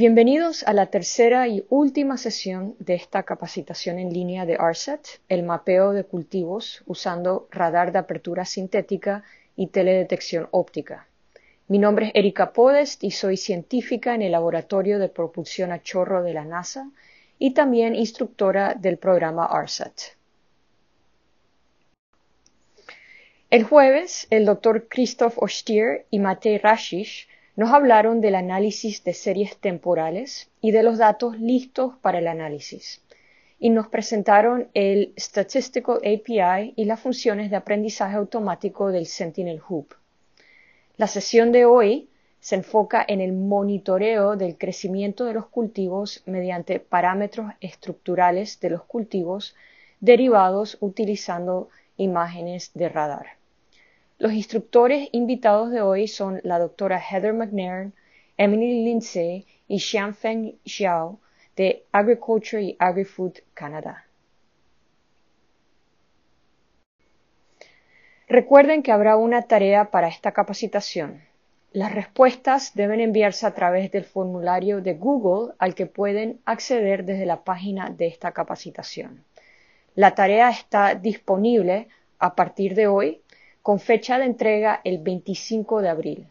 Bienvenidos a la tercera y última sesión de esta capacitación en línea de ARSET, el mapeo de cultivos usando radar de apertura sintética y teledetección óptica. Mi nombre es Erika Podest y soy científica en el Laboratorio de Propulsión a Chorro de la NASA y también instructora del programa ARSET. El jueves, el doctor Christoph Ostier y Matej Rashish nos hablaron del análisis de series temporales y de los datos listos para el análisis, y nos presentaron el Statistical API y las funciones de aprendizaje automático del Sentinel Hub. La sesión de hoy se enfoca en el monitoreo del crecimiento de los cultivos mediante parámetros estructurales de los cultivos derivados utilizando imágenes de radar. Los instructores invitados de hoy son la doctora Heather McNairn, Emily Lindsay y Xianfeng Xiao de Agriculture y AgriFood Canadá. Recuerden que habrá una tarea para esta capacitación. Las respuestas deben enviarse a través del formulario de Google al que pueden acceder desde la página de esta capacitación. La tarea está disponible a partir de hoy con fecha de entrega el 25 de abril.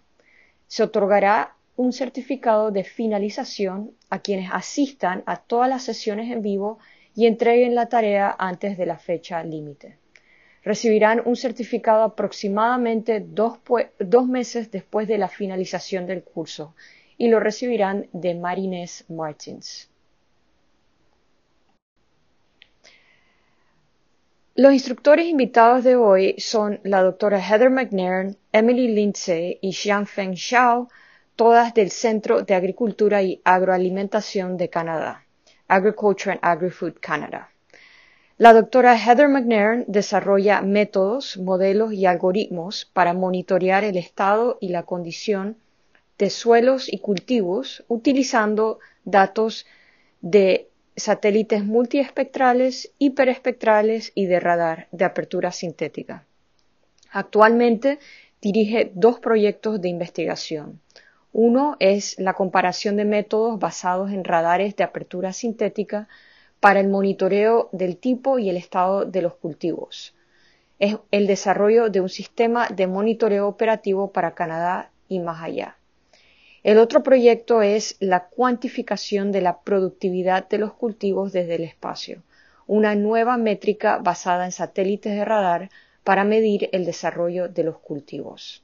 Se otorgará un certificado de finalización a quienes asistan a todas las sesiones en vivo y entreguen la tarea antes de la fecha límite. Recibirán un certificado aproximadamente dos, dos, meses después de la finalización del curso y lo recibirán de Marines Martins. Los instructores invitados de hoy son la doctora Heather McNairn, Emily Lindsay y Xianfeng Xiao, todas del Centro de Agricultura y Agroalimentación de Canadá, Agriculture and Agri-Food Canada. La doctora Heather McNairn desarrolla métodos, modelos y algoritmos para monitorear el estado y la condición de suelos y cultivos utilizando datos de satélites multiespectrales, hiperespectrales y de radar de apertura sintética. Actualmente dirige dos proyectos de investigación. Uno es la comparación de métodos basados en radares de apertura sintética para el monitoreo del tipo y el estado de los cultivos. Es el desarrollo de un sistema de monitoreo operativo para Canadá y más allá. El otro proyecto es la cuantificación de la productividad de los cultivos desde el espacio, una nueva métrica basada en satélites de radar para medir el desarrollo de los cultivos.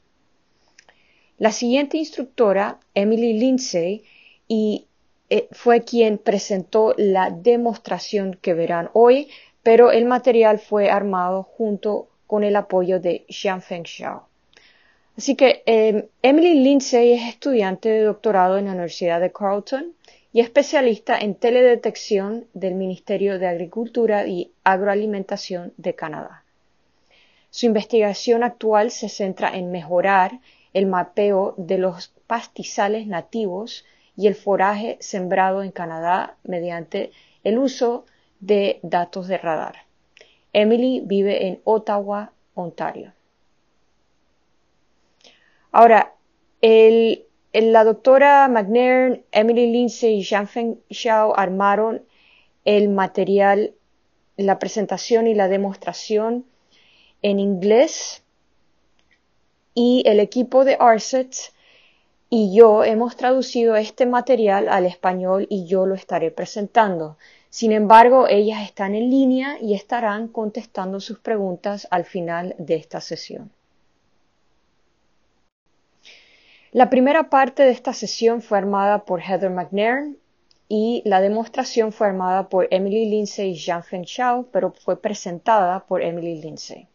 La siguiente instructora, Emily Lindsay, eh, fue quien presentó la demostración que verán hoy, pero el material fue armado junto con el apoyo de Xianfeng Xiao. Así que em, Emily Lindsay es estudiante de doctorado en la Universidad de Carleton y especialista en teledetección del Ministerio de Agricultura y Agroalimentación de Canadá. Su investigación actual se centra en mejorar el mapeo de los pastizales nativos y el foraje sembrado en Canadá mediante el uso de datos de radar. Emily vive en Ottawa, Ontario. Ahora, la doctora McNairn, Emily Lindsay y Jean-Feng Xiao armaron el material, la presentación y la demostración en inglés y el equipo de ARSET y yo hemos traducido este material al español y yo lo estaré presentando. Sin embargo, ellas están en línea y estarán contestando sus preguntas al final de esta sesión. La primera parte de esta sesión fue armada por Heather McNairn y la demostración fue armada por Emily Lindsay y Jean-Feng Xiao, pero fue presentada por Emily Lindsay.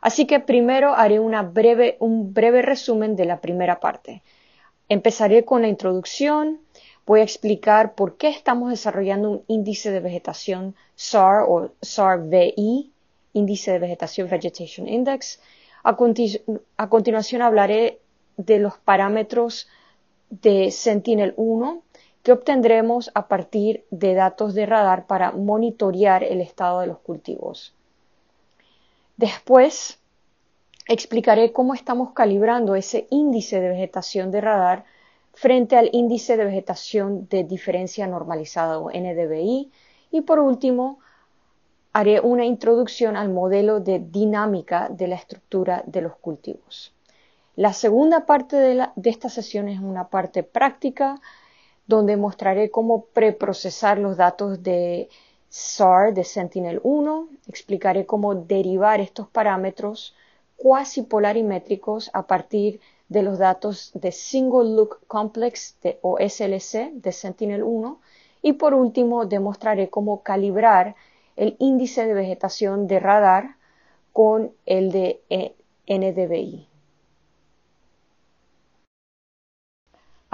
Así que primero haré un breve resumen de la primera parte. Empezaré con la introducción, voy a explicar por qué estamos desarrollando un índice de vegetación SAR o SAR-VI, índice de vegetación Vegetation Index. A, a continuación hablaré de los parámetros de Sentinel-1 que obtendremos a partir de datos de radar para monitorear el estado de los cultivos. Después explicaré cómo estamos calibrando ese índice de vegetación de radar frente al índice de vegetación de diferencia normalizada o NDVI y por último haré una introducción al modelo de dinámica de la estructura de los cultivos. La segunda parte de, esta sesión es una parte práctica donde mostraré cómo preprocesar los datos de SAR de Sentinel-1, explicaré cómo derivar estos parámetros cuasi polarimétricos a partir de los datos de Single Look Complex o SLC de Sentinel-1 y por último demostraré cómo calibrar el índice de vegetación de radar con el de eh, NDVI.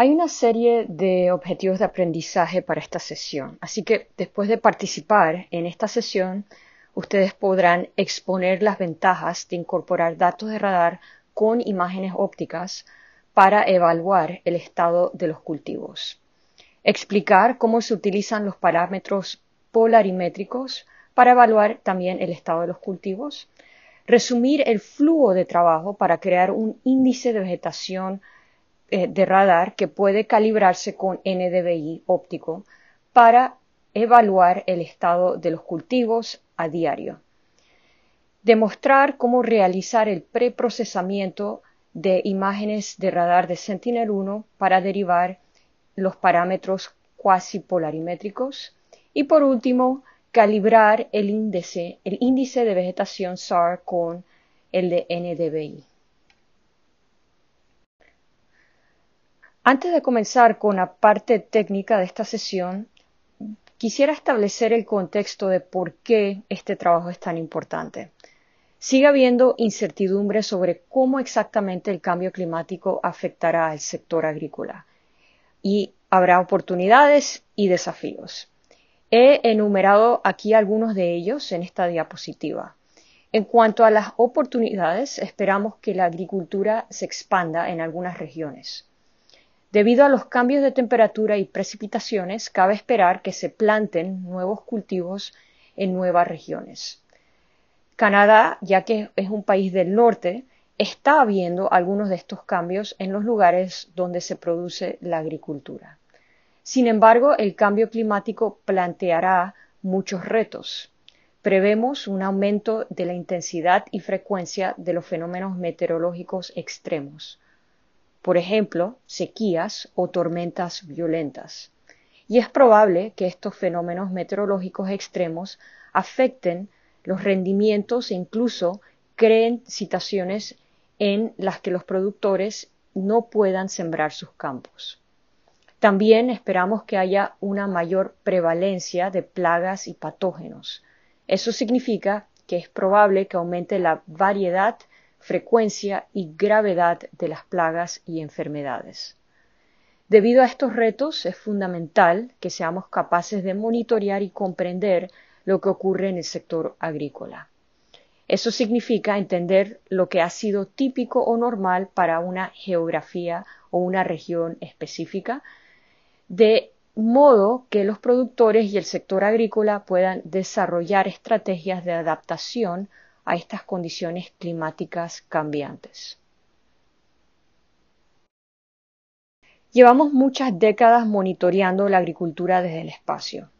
Hay una serie de objetivos de aprendizaje para esta sesión, así que después de participar en esta sesión, ustedes podrán exponer las ventajas de incorporar datos de radar con imágenes ópticas para evaluar el estado de los cultivos. Explicar cómo se utilizan los parámetros polarimétricos para evaluar también el estado de los cultivos. Resumir el flujo de trabajo para crear un índice de vegetación eh, de radar que puede calibrarse con NDVI óptico para evaluar el estado de los cultivos a diario. Demostrar cómo realizar el preprocesamiento de imágenes de radar de Sentinel-1 para derivar los parámetros cuasi polarimétricos. Y por último, calibrar el índice, el índice de vegetación SAR con el de NDVI. Antes de comenzar con la parte técnica de esta sesión, quisiera establecer el contexto de por qué este trabajo es tan importante. Sigue habiendo incertidumbre sobre cómo exactamente el cambio climático afectará al sector agrícola y habrá oportunidades y desafíos. He enumerado aquí algunos de ellos en esta diapositiva. En cuanto a las oportunidades, esperamos que la agricultura se expanda en algunas regiones. Debido a los cambios de temperatura y precipitaciones, cabe esperar que se planten nuevos cultivos en nuevas regiones. Canadá, ya que es un país del norte, está habiendo algunos de estos cambios en los lugares donde se produce la agricultura. Sin embargo, el cambio climático planteará muchos retos. Prevemos un aumento de la intensidad y frecuencia de los fenómenos meteorológicos extremos, por ejemplo, sequías o tormentas violentas. Y es probable que estos fenómenos meteorológicos extremos afecten los rendimientos e incluso creen situaciones en las que los productores no puedan sembrar sus campos. También esperamos que haya una mayor prevalencia de plagas y patógenos. Eso significa que es probable que aumente la variedad frecuencia y gravedad de las plagas y enfermedades. Debido a estos retos es fundamental que seamos capaces de monitorear y comprender lo que ocurre en el sector agrícola. Eso significa entender lo que ha sido típico o normal para una geografía o una región específica, de modo que los productores y el sector agrícola puedan desarrollar estrategias de adaptación a estas condiciones climáticas cambiantes. Llevamos muchas décadas monitoreando la agricultura desde el espacio.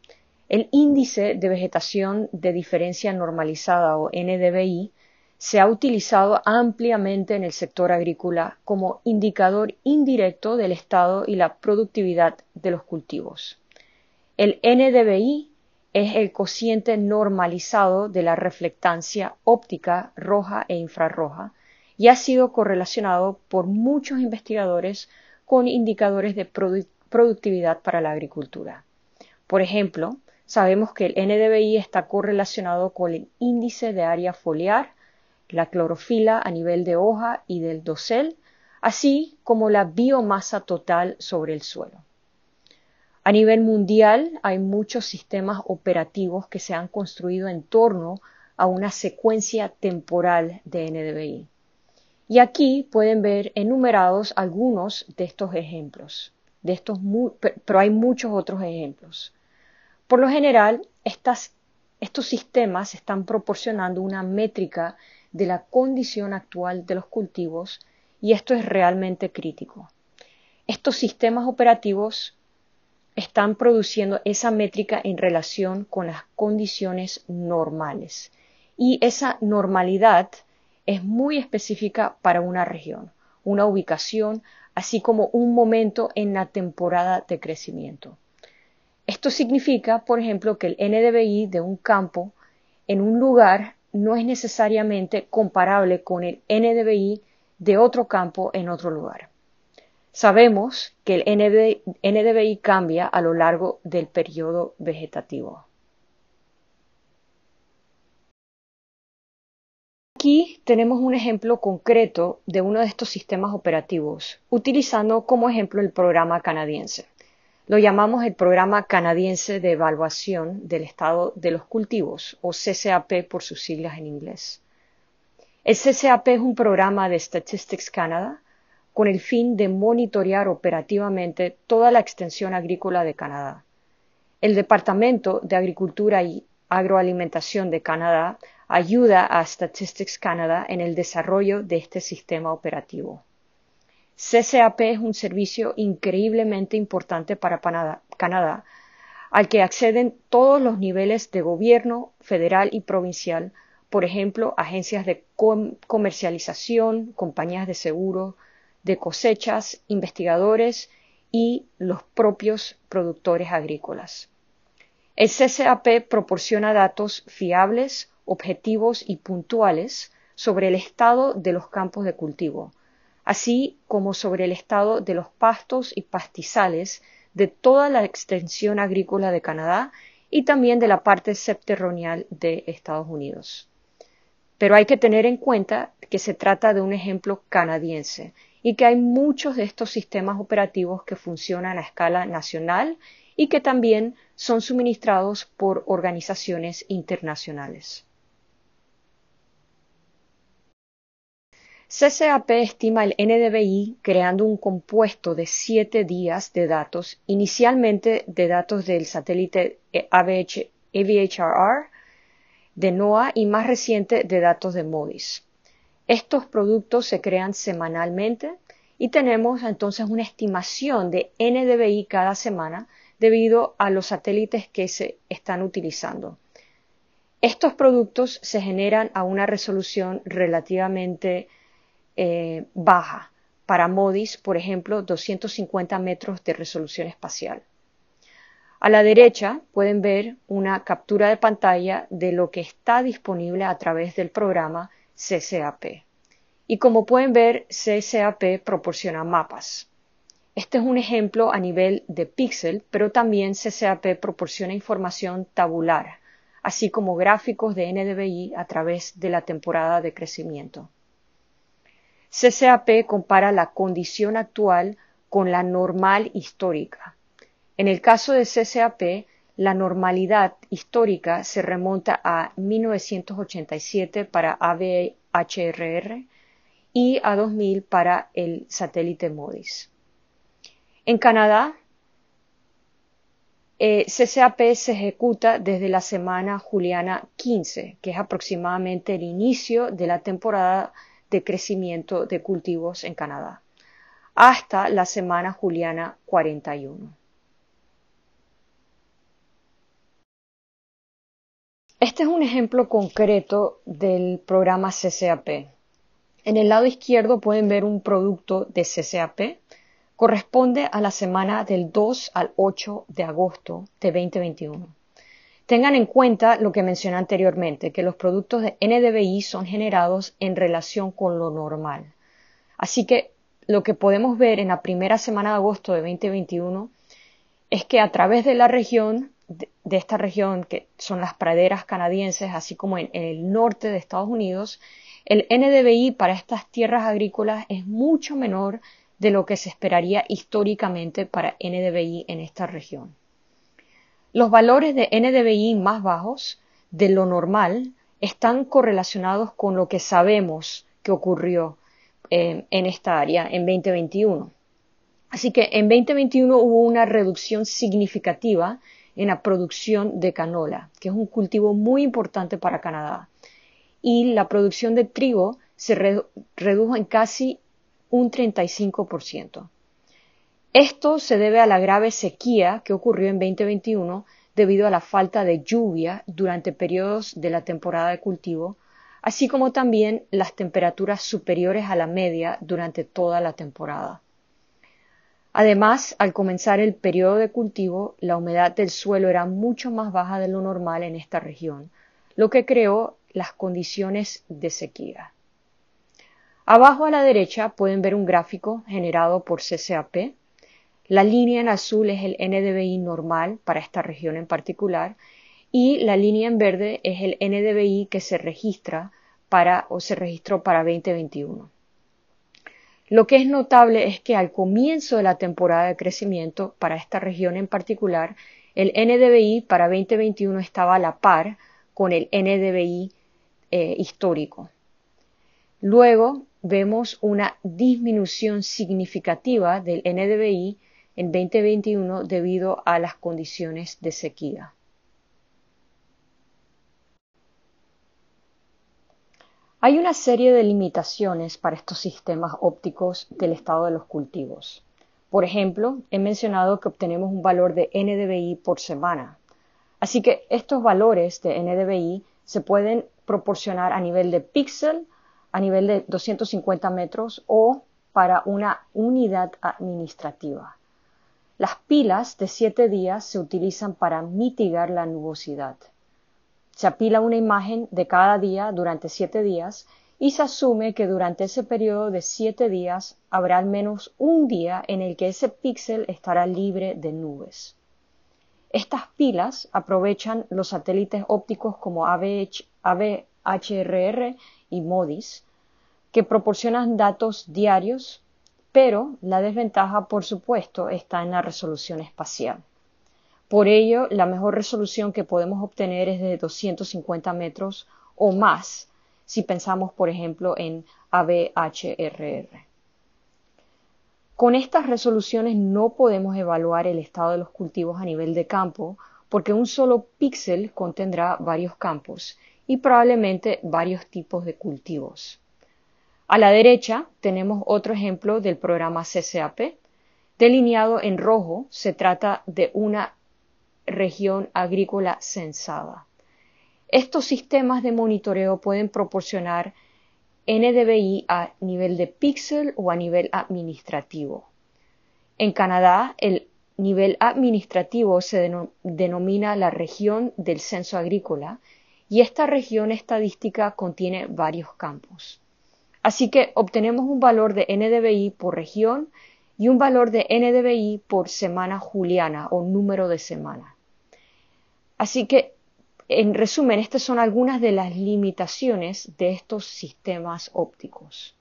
El índice de vegetación de diferencia normalizada o NDVI se ha utilizado ampliamente en el sector agrícola como indicador indirecto del estado y la productividad de los cultivos. El NDVI es el cociente normalizado de la reflectancia óptica roja e infrarroja y ha sido correlacionado por muchos investigadores con indicadores de productividad para la agricultura. Por ejemplo, sabemos que el NDVI está correlacionado con el índice de área foliar, la clorofila a nivel de hoja y del dosel, así como la biomasa total sobre el suelo. A nivel mundial hay muchos sistemas operativos que se han construido en torno a una secuencia temporal de NDVI. Y aquí pueden ver enumerados algunos de estos ejemplos, de estos pero hay muchos otros ejemplos. Por lo general, estos sistemas están proporcionando una métrica de la condición actual de los cultivos y esto es realmente crítico. estos sistemas operativos están produciendo esa métrica en relación con las condiciones normales. Y esa normalidad es muy específica para una región, una ubicación, así como un momento en la temporada de crecimiento. Esto significa, por ejemplo, que el NDVI de un campo en un lugar no es necesariamente comparable con el NDVI de otro campo en otro lugar. Sabemos que el NDVI cambia a lo largo del periodo vegetativo. Aquí tenemos un ejemplo concreto de uno de estos sistemas operativos, utilizando como ejemplo el programa canadiense. Lo llamamos el Programa Canadiense de Evaluación del Estado de los Cultivos, o CCAP por sus siglas en inglés. El CCAP es un programa de Statistics Canada con el fin de monitorear operativamente toda la extensión agrícola de Canadá. El Departamento de Agricultura y Agroalimentación de Canadá ayuda a Statistics Canada en el desarrollo de este sistema operativo. CCAP es un servicio increíblemente importante para Canadá, al que acceden todos los niveles de gobierno federal y provincial, por ejemplo, agencias de comercialización, compañías de seguro, de cosechas, investigadores y los propios productores agrícolas. El CCAP proporciona datos fiables, objetivos y puntuales sobre el estado de los campos de cultivo, así como sobre el estado de los pastos y pastizales de toda la extensión agrícola de Canadá y también de la parte septentrional de Estados Unidos. Pero hay que tener en cuenta que se trata de un ejemplo canadiense y que hay muchos de estos sistemas operativos que funcionan a escala nacional y que también son suministrados por organizaciones internacionales. CCAP estima el NDVI creando un compuesto de siete días de datos, inicialmente de datos del satélite AVHRR de NOAA y más reciente de datos de MODIS. Estos productos se crean semanalmente y tenemos entonces una estimación de NDVI cada semana debido a los satélites que se están utilizando. Estos productos se generan a una resolución relativamente eh, baja. Para MODIS, por ejemplo, 250 metros de resolución espacial. A la derecha pueden ver una captura de pantalla de lo que está disponible a través del programa CCAP. Y como pueden ver, CCAP proporciona mapas. Este es un ejemplo a nivel de píxel, pero también CCAP proporciona información tabular, así como gráficos de NDVI a través de la temporada de crecimiento. CCAP compara la condición actual con la normal histórica. En el caso de CCAP, la normalidad histórica se remonta a 1987 para AVHRR y a 2000 para el satélite MODIS. En Canadá, eh, CCAP se ejecuta desde la semana juliana 15, que es aproximadamente el inicio de la temporada de crecimiento de cultivos en Canadá, hasta la semana juliana 41. Este es un ejemplo concreto del programa CCAP. En el lado izquierdo pueden ver un producto de CCAP. Corresponde a la semana del 2 al 8 de agosto de 2021. Tengan en cuenta lo que mencioné anteriormente, que los productos de NDVI son generados en relación con lo normal. Así que lo que podemos ver en la primera semana de agosto de 2021 es que a través de la región, de, esta región que son las praderas canadienses, así como en, el norte de Estados Unidos, el NDVI para estas tierras agrícolas es mucho menor de lo que se esperaría históricamente para NDVI en esta región. Los valores de NDVI más bajos de lo normal están correlacionados con lo que sabemos que ocurrió eh, en esta área en 2021. Así que en 2021 hubo una reducción significativa en la producción de canola, que es un cultivo muy importante para Canadá. Y la producción de trigo se redujo en casi un 35%. Esto se debe a la grave sequía que ocurrió en 2021 debido a la falta de lluvia durante periodos de la temporada de cultivo, así como también las temperaturas superiores a la media durante toda la temporada. Además, al comenzar el periodo de cultivo, la humedad del suelo era mucho más baja de lo normal en esta región, lo que creó las condiciones de sequía. Abajo a la derecha pueden ver un gráfico generado por CCAP. La línea en azul es el NDVI normal para esta región en particular y la línea en verde es el NDVI que se registra para o se registró para 2021. Lo que es notable es que al comienzo de la temporada de crecimiento para esta región en particular, el NDVI para 2021 estaba a la par con el NDVI eh, histórico. Luego vemos una disminución significativa del NDVI en 2021 debido a las condiciones de sequía. Hay una serie de limitaciones para estos sistemas ópticos del estado de los cultivos. Por ejemplo, he mencionado que obtenemos un valor de NDVI por semana. Así que estos valores de NDVI se pueden proporcionar a nivel de píxel, a nivel de 250 metros o para una unidad administrativa. Las pilas de 7 días se utilizan para mitigar la nubosidad. Se apila una imagen de cada día durante siete días y se asume que durante ese periodo de siete días habrá al menos un día en el que ese píxel estará libre de nubes. Estas pilas aprovechan los satélites ópticos como ABHRR y MODIS, que proporcionan datos diarios, pero la desventaja, por supuesto, está en la resolución espacial. Por ello, la mejor resolución que podemos obtener es de 250 metros o más si pensamos, por ejemplo, en ABHRR. Con estas resoluciones no podemos evaluar el estado de los cultivos a nivel de campo porque un solo píxel contendrá varios campos y probablemente varios tipos de cultivos. A la derecha tenemos otro ejemplo del programa CCAP. Delineado en rojo, se trata de una región agrícola censada. Estos sistemas de monitoreo pueden proporcionar NDVI a nivel de píxel o a nivel administrativo. En Canadá, el nivel administrativo se denomina la región del censo agrícola y esta región estadística contiene varios campos. Así que obtenemos un valor de NDVI por región y un valor de NDVI por semana juliana o número de semana. Así que, en resumen, estas son algunas de las limitaciones de estos sistemas ópticos.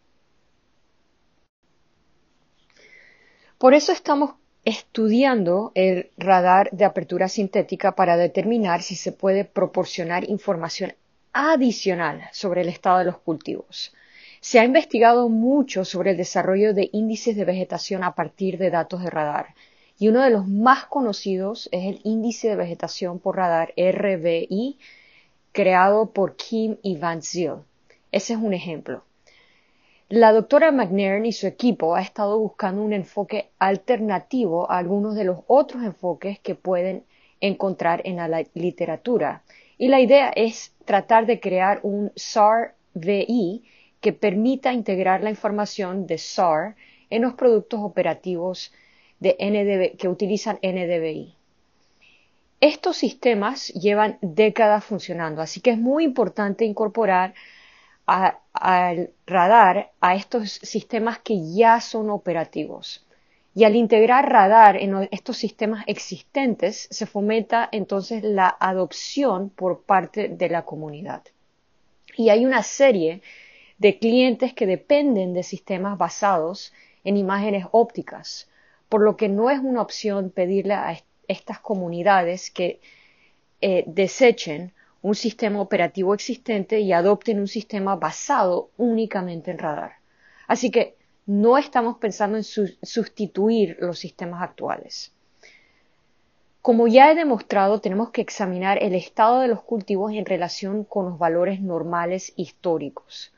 Por eso estamos estudiando el radar de apertura sintética para determinar si se puede proporcionar información adicional sobre el estado de los cultivos. Se ha investigado mucho sobre el desarrollo de índices de vegetación a partir de datos de radar y uno de los más conocidos es el índice de vegetación por radar RVI creado por Kim y Van Zyl. Ese es un ejemplo. La doctora McNairn y su equipo ha estado buscando un enfoque alternativo a algunos de los otros enfoques que pueden encontrar en la literatura. Y la idea es tratar de crear un SAR-VI que permita integrar la información de SAR en los productos operativos que utilizan NDVI. Estos sistemas llevan décadas funcionando, así que es muy importante incorporar al radar a estos sistemas que ya son operativos. Y al integrar radar en estos sistemas existentes, se fomenta entonces la adopción por parte de la comunidad. Y hay una serie de clientes que dependen de sistemas basados en imágenes ópticas, por lo que no es una opción pedirle a estas comunidades que eh, desechen un sistema operativo existente y adopten un sistema basado únicamente en radar. Así que no estamos pensando en sustituir los sistemas actuales. Como ya he demostrado, tenemos que examinar el estado de los cultivos en relación con los valores normales históricos.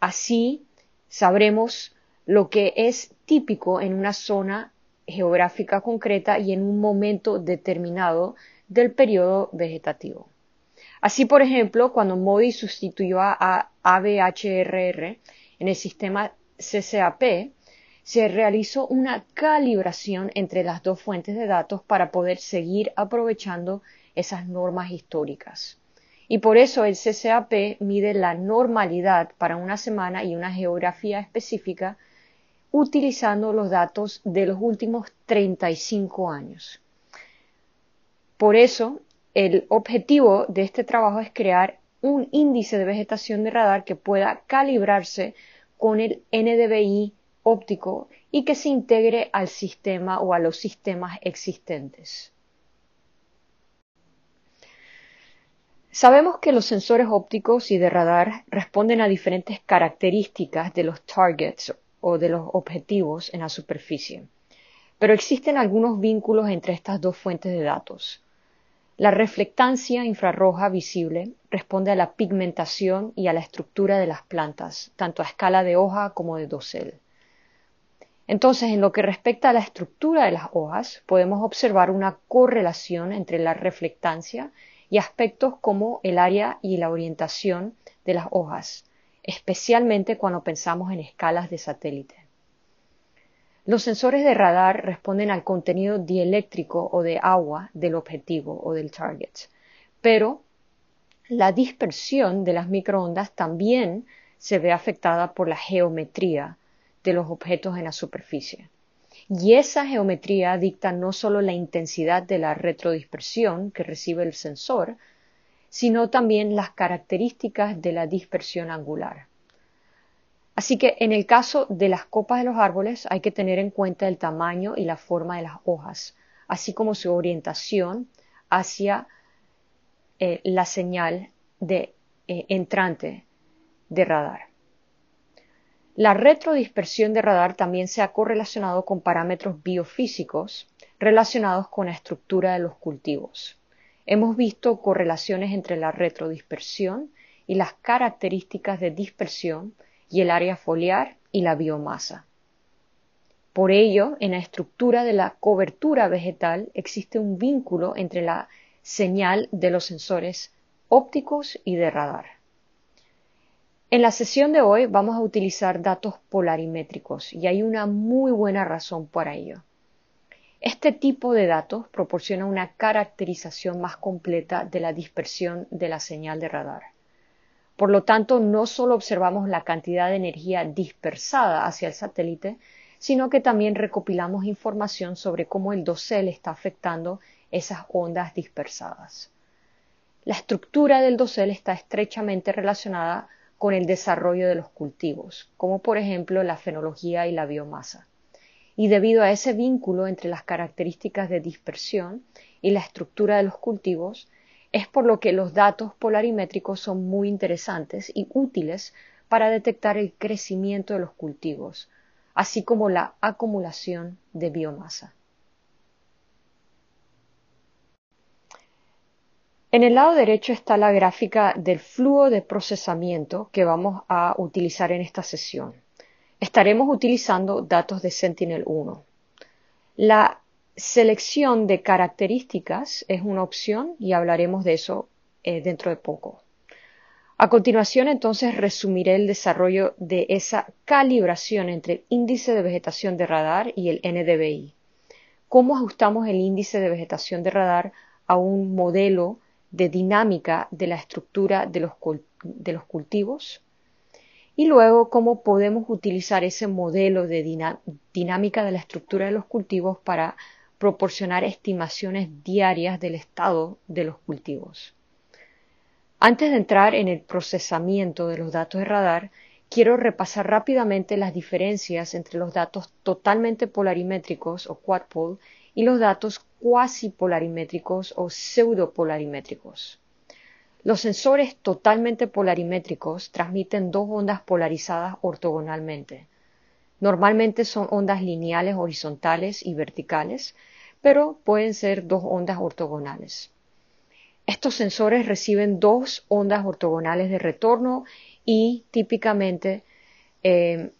Así sabremos lo que es típico en una zona geográfica concreta y en un momento determinado del periodo vegetativo. Así, por ejemplo, cuando Modi sustituyó a ABHRR en el sistema CCAP, se realizó una calibración entre las dos fuentes de datos para poder seguir aprovechando esas normas históricas. Y por eso el CCAP mide la normalidad para una semana y una geografía específica utilizando los datos de los últimos 35 años. Por eso, el objetivo de este trabajo es crear un índice de vegetación de radar que pueda calibrarse con el NDVI óptico y que se integre al sistema o a los sistemas existentes. Sabemos que los sensores ópticos y de radar responden a diferentes características de los targets o de los objetivos en la superficie, pero existen algunos vínculos entre estas dos fuentes de datos. La reflectancia infrarroja visible responde a la pigmentación y a la estructura de las plantas, tanto a escala de hoja como de dosel. Entonces, en lo que respecta a la estructura de las hojas, podemos observar una correlación entre la reflectancia y aspectos como el área y la orientación de las hojas, especialmente cuando pensamos en escalas de satélite. Los sensores de radar responden al contenido dieléctrico o de agua del objetivo o del target, pero la dispersión de las microondas también se ve afectada por la geometría de los objetos en la superficie. Y esa geometría dicta no solo la intensidad de la retrodispersión que recibe el sensor, sino también las características de la dispersión angular. Así que en el caso de las copas de los árboles hay que tener en cuenta el tamaño y la forma de las hojas, así como su orientación hacia eh, la señal de eh, entrante de radar. La retrodispersión de radar también se ha correlacionado con parámetros biofísicos relacionados con la estructura de los cultivos. Hemos visto correlaciones entre la retrodispersión y las características de dispersión y el área foliar y la biomasa. Por ello, en la estructura de la cobertura vegetal existe un vínculo entre la señal de los sensores ópticos y de radar. En la sesión de hoy vamos a utilizar datos polarimétricos y hay una muy buena razón para ello. Este tipo de datos proporciona una caracterización más completa de la dispersión de la señal de radar. Por lo tanto, no solo observamos la cantidad de energía dispersada hacia el satélite, sino que también recopilamos información sobre cómo el dosel está afectando esas ondas dispersadas. La estructura del dosel está estrechamente relacionada con el desarrollo de los cultivos, como por ejemplo la fenología y la biomasa. Y debido a ese vínculo entre las características de dispersión y la estructura de los cultivos, es por lo que los datos polarimétricos son muy interesantes y útiles para detectar el crecimiento de los cultivos, así como la acumulación de biomasa. En el lado derecho está la gráfica del flujo de procesamiento que vamos a utilizar en esta sesión. Estaremos utilizando datos de Sentinel-1. La Selección de características es una opción y hablaremos de eso eh, dentro de poco. A continuación, entonces, resumiré el desarrollo de esa calibración entre el índice de vegetación de radar y el NDVI. ¿Cómo ajustamos el índice de vegetación de radar a un modelo de dinámica de la estructura de los, de los cultivos? Y luego, cómo podemos utilizar ese modelo de dinámica de la estructura de los cultivos para proporcionar estimaciones diarias del estado de los cultivos. Antes de entrar en el procesamiento de los datos de radar, quiero repasar rápidamente las diferencias entre los datos totalmente polarimétricos o quadpol y los datos cuasi polarimétricos o pseudopolarimétricos. Los sensores totalmente polarimétricos transmiten dos ondas polarizadas ortogonalmente, Normalmente son ondas lineales horizontales y verticales, pero pueden ser dos ondas ortogonales. Estos sensores reciben dos ondas ortogonales de retorno y típicamente eh,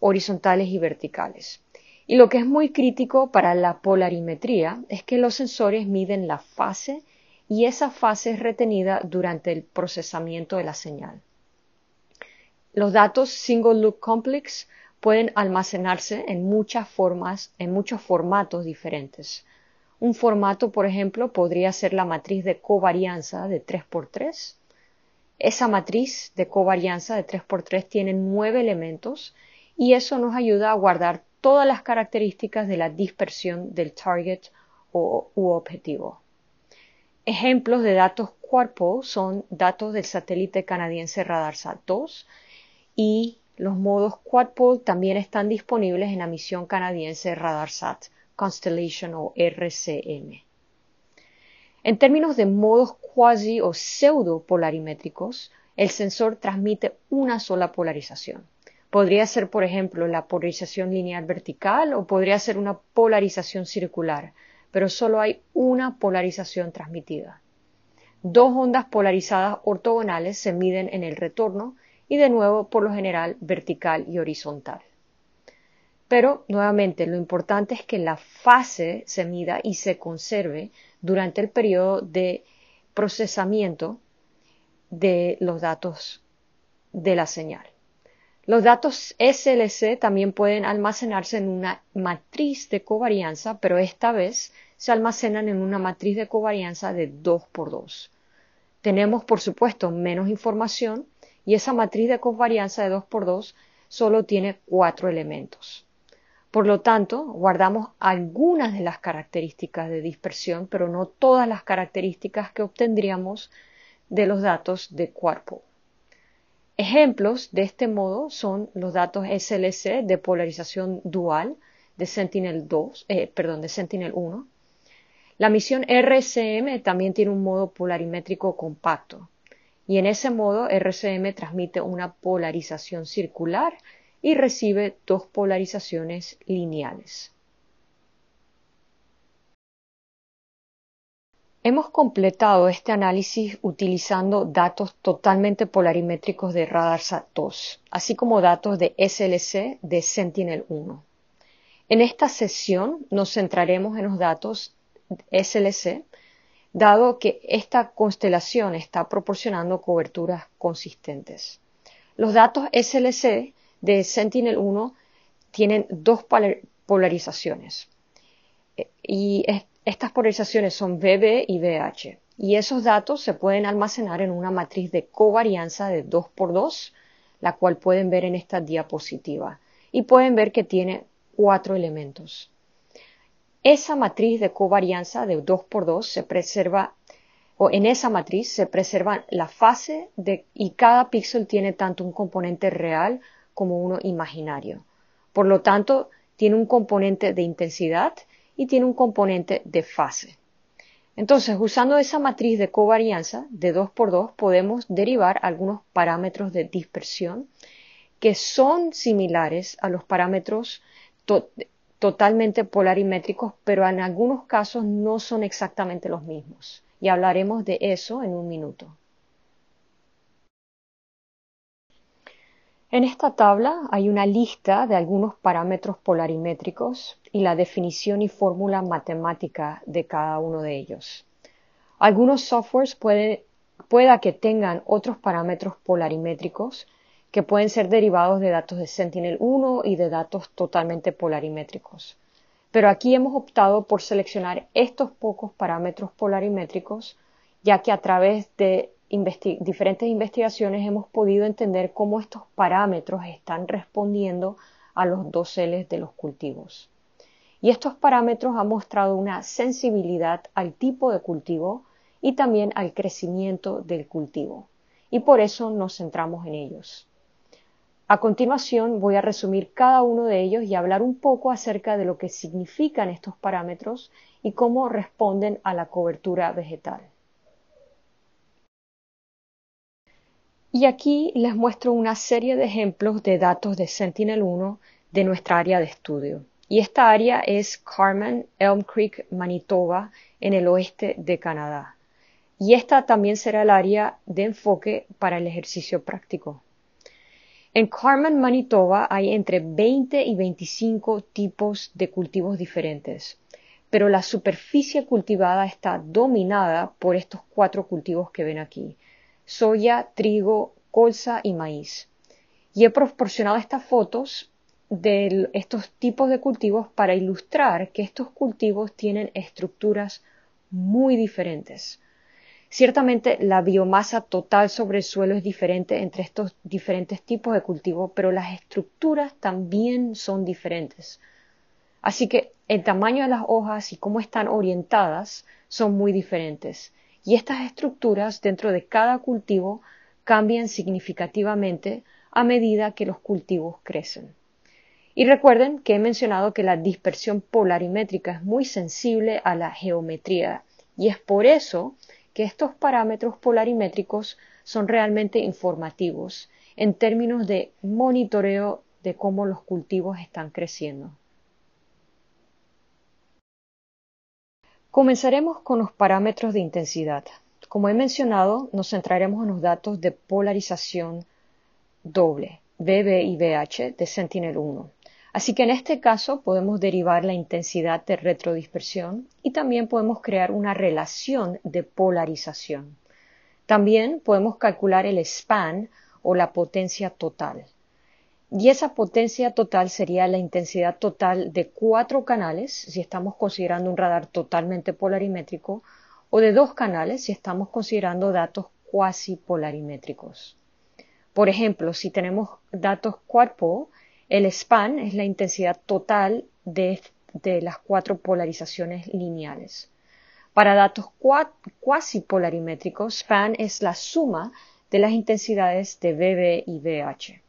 horizontales y verticales. Y lo que es muy crítico para la polarimetría es que los sensores miden la fase y esa fase es retenida durante el procesamiento de la señal. Los datos Single Loop Complex pueden almacenarse en muchas formas, en muchos formatos diferentes. Un formato, por ejemplo, podría ser la matriz de covarianza de 3x3. Esa matriz de covarianza de 3x3 tiene nueve elementos y eso nos ayuda a guardar todas las características de la dispersión del target o, objetivo. Ejemplos de datos cuerpo son datos del satélite canadiense RadarSat-2 y los modos quadpole también están disponibles en la misión canadiense RadarSat Constellation o RCM. En términos de modos cuasi o pseudo polarimétricos, el sensor transmite una sola polarización. Podría ser, por ejemplo, la polarización lineal vertical o podría ser una polarización circular, pero solo hay una polarización transmitida. Dos ondas polarizadas ortogonales se miden en el retorno y de nuevo, por lo general, vertical y horizontal. Pero, nuevamente, lo importante es que la fase se mida y se conserve durante el periodo de procesamiento de los datos de la señal. Los datos SLC también pueden almacenarse en una matriz de covarianza, pero esta vez se almacenan en una matriz de covarianza de 2 por 2. Tenemos, por supuesto, menos información y esa matriz de covarianza de 2 por 2 solo tiene cuatro elementos. Por lo tanto, guardamos algunas de las características de dispersión, pero no todas las características que obtendríamos de los datos de cuerpo. Ejemplos de este modo son los datos SLC de polarización dual de Sentinel-2, eh, perdón, de Sentinel-1. La misión RCM también tiene un modo polarimétrico compacto y en ese modo RCM transmite una polarización circular y recibe dos polarizaciones lineales. Hemos completado este análisis utilizando datos totalmente polarimétricos de RadarSat-2, así como datos de SLC de Sentinel-1. En esta sesión nos centraremos en los datos SLC, dado que esta constelación está proporcionando coberturas consistentes. Los datos SLC de Sentinel-1 tienen dos polarizaciones. Eh, y estas polarizaciones son BB y BH. Y esos datos se pueden almacenar en una matriz de covarianza de 2 por 2, la cual pueden ver en esta diapositiva. Y pueden ver que tiene cuatro elementos. Esa matriz de covarianza de 2 por 2 se preserva, o en esa matriz se preserva la fase de, y cada píxel tiene tanto un componente real como uno imaginario. Por lo tanto, tiene un componente de intensidad y tiene un componente de fase. Entonces, usando esa matriz de covarianza de 2 por 2 podemos derivar algunos parámetros de dispersión que son similares a los parámetros totalmente polarimétricos, pero en algunos casos no son exactamente los mismos. Y hablaremos de eso en un minuto. En esta tabla hay una lista de algunos parámetros polarimétricos y la definición y fórmula matemática de cada uno de ellos. Algunos softwares puede, pueda que tengan otros parámetros polarimétricos que pueden ser derivados de datos de Sentinel-1 y de datos totalmente polarimétricos. Pero aquí hemos optado por seleccionar estos pocos parámetros polarimétricos, ya que a través de diferentes investigaciones hemos podido entender cómo estos parámetros están respondiendo a los doseles de los cultivos. Y estos parámetros han mostrado una sensibilidad al tipo de cultivo y también al crecimiento del cultivo. Y por eso nos centramos en ellos. A continuación voy a resumir cada uno de ellos y hablar un poco acerca de lo que significan estos parámetros y cómo responden a la cobertura vegetal. Y aquí les muestro una serie de ejemplos de datos de Sentinel-1 de nuestra área de estudio. Y esta área es Carmen, Elm Creek, Manitoba, en el oeste de Canadá. Y esta también será el área de enfoque para el ejercicio práctico. En Carmen, Manitoba, hay entre 20 y 25 tipos de cultivos diferentes, pero la superficie cultivada está dominada por estos cuatro cultivos que ven aquí, soya, trigo, colza y maíz. Y he proporcionado estas fotos de estos tipos de cultivos para ilustrar que estos cultivos tienen estructuras muy diferentes. Ciertamente la biomasa total sobre el suelo es diferente entre estos diferentes tipos de cultivo, pero las estructuras también son diferentes. Así que el tamaño de las hojas y cómo están orientadas son muy diferentes. Y estas estructuras dentro de cada cultivo cambian significativamente a medida que los cultivos crecen. Y recuerden que he mencionado que la dispersión polarimétrica es muy sensible a la geometría y es por eso que estos parámetros polarimétricos son realmente informativos en términos de monitoreo de cómo los cultivos están creciendo. Comenzaremos con los parámetros de intensidad. Como he mencionado, nos centraremos en los datos de polarización doble, BB y BH de Sentinel-1. Así que en este caso podemos derivar la intensidad de retrodispersión y también podemos crear una relación de polarización. También podemos calcular el span o la potencia total. Y esa potencia total sería la intensidad total de cuatro canales, si estamos considerando un radar totalmente polarimétrico, o de dos canales, si estamos considerando datos cuasi polarimétricos. Por ejemplo, si tenemos datos cuerpo, el span es la intensidad total de, las cuatro polarizaciones lineales. Para datos cuasi polarimétricos, span es la suma de las intensidades de BB y BH.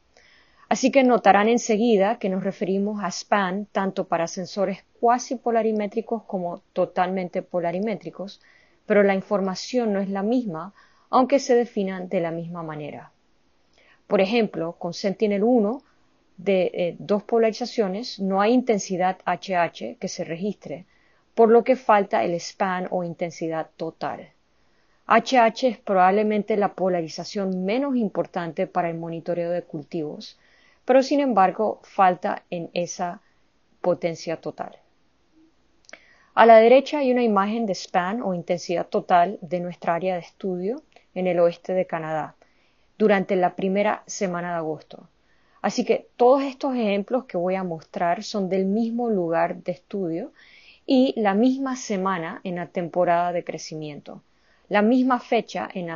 Así que notarán enseguida que nos referimos a span tanto para sensores cuasi polarimétricos como totalmente polarimétricos, pero la información no es la misma, aunque se definan de la misma manera. Por ejemplo, con Sentinel-1 de eh, dos polarizaciones no hay intensidad HH que se registre, por lo que falta el span o intensidad total. HH es probablemente la polarización menos importante para el monitoreo de cultivos, pero sin embargo falta en esa potencia total. A la derecha hay una imagen de span o intensidad total de nuestra área de estudio en el oeste de Canadá durante la primera semana de agosto. Así que todos estos ejemplos que voy a mostrar son del mismo lugar de estudio y la misma semana en la temporada de crecimiento. La misma fecha en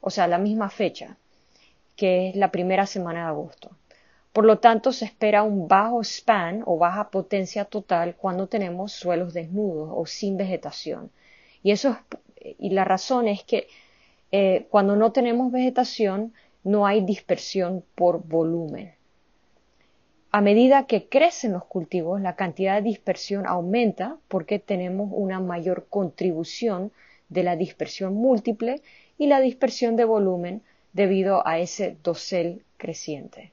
o sea, la misma fecha, que es la primera semana de agosto. Por lo tanto, se espera un bajo span o baja potencia total cuando tenemos suelos desnudos o sin vegetación. Y eso y la razón es que eh, cuando no tenemos vegetación no hay dispersión por volumen. A medida que crecen los cultivos, la cantidad de dispersión aumenta porque tenemos una mayor contribución de la dispersión múltiple y la dispersión de volumen debido a ese dosel creciente.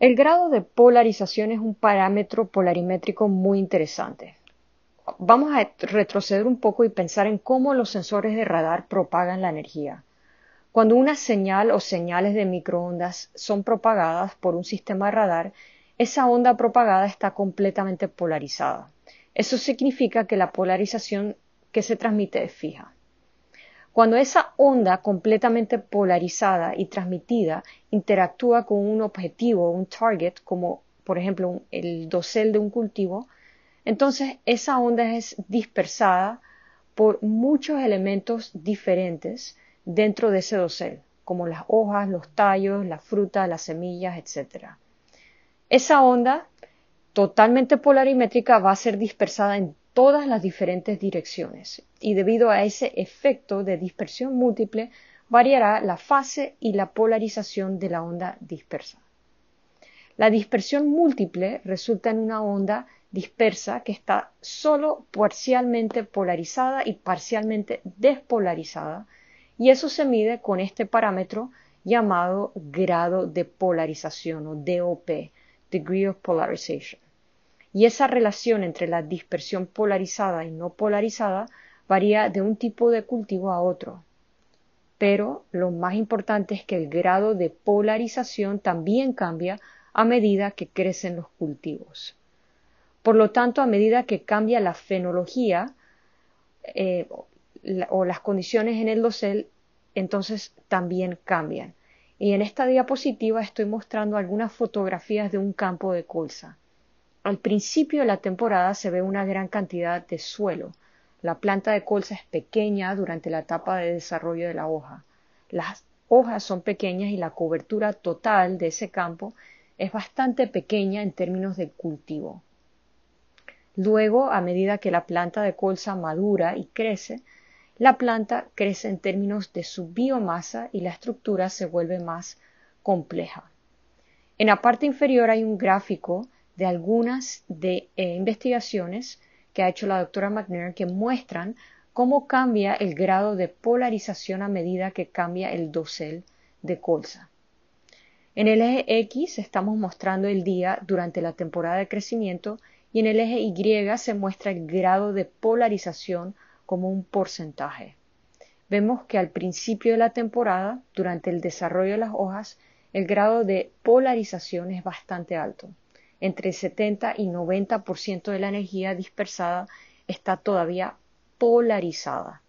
El grado de polarización es un parámetro polarimétrico muy interesante. Vamos a retroceder un poco y pensar en cómo los sensores de radar propagan la energía. Cuando una señal o señales de microondas son propagadas por un sistema radar, esa onda propagada está completamente polarizada. Eso significa que la polarización que se transmite es fija. Cuando esa onda completamente polarizada y transmitida interactúa con un objetivo, un target, como por ejemplo el dosel de un cultivo, entonces esa onda es dispersada por muchos elementos diferentes dentro de ese dosel, como las hojas, los tallos, la fruta, las semillas, etc. Esa onda totalmente polarimétrica va a ser dispersada en todas las diferentes direcciones y debido a ese efecto de dispersión múltiple variará la fase y la polarización de la onda dispersa. La dispersión múltiple resulta en una onda dispersa que está solo parcialmente polarizada y parcialmente despolarizada y eso se mide con este parámetro llamado grado de polarización o DOP, Degree of Polarization. Y esa relación entre la dispersión polarizada y no polarizada varía de un tipo de cultivo a otro. pero lo más importante es que el grado de polarización también cambia a medida que crecen los cultivos. Por lo tanto, a medida que cambia la fenología eh, o las condiciones en el dosel, entonces también cambian. Y en esta diapositiva estoy mostrando algunas fotografías de un campo de colza. Al principio de la temporada se ve una gran cantidad de suelo. La planta de colza es pequeña durante la etapa de desarrollo de la hoja. Las hojas son pequeñas y la cobertura total de ese campo es bastante pequeña en términos de cultivo. Luego, a medida que la planta de colza madura y crece, la planta crece en términos de su biomasa y la estructura se vuelve más compleja. En la parte inferior hay un gráfico de algunas de, eh, investigaciones que ha hecho la doctora McNair que muestran cómo cambia el grado de polarización a medida que cambia el dosel de colza. En el eje X estamos mostrando el día durante la temporada de crecimiento y en el eje Y se muestra el grado de polarización como un porcentaje. Vemos que al principio de la temporada, durante el desarrollo de las hojas, el grado de polarización es bastante alto. Entre 70 y 90% de la energía dispersada está todavía polarizada.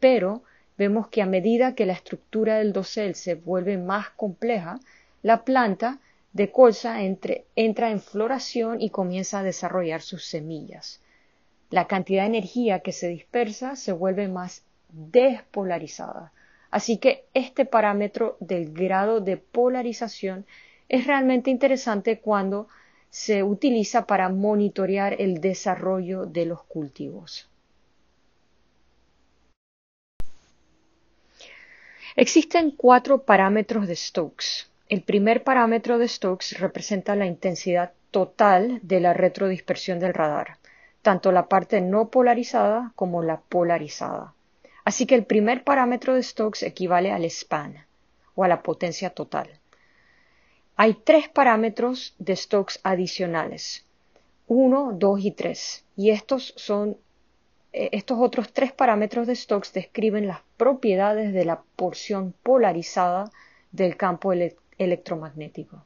Pero vemos que a medida que la estructura del dosel se vuelve más compleja, la planta de colza entra en floración y comienza a desarrollar sus semillas la cantidad de energía que se dispersa se vuelve más despolarizada. Así que este parámetro del grado de polarización es realmente interesante cuando se utiliza para monitorear el desarrollo de los cultivos. Existen cuatro parámetros de Stokes. El primer parámetro de Stokes representa la intensidad total de la retrodispersión del radar tanto la parte no polarizada como la polarizada. Así que el primer parámetro de Stokes equivale al span o a la potencia total. Hay tres parámetros de Stokes adicionales, 1, 2 y 3, y estos son eh, estos otros tres parámetros de Stokes describen las propiedades de la porción polarizada del campo electromagnético.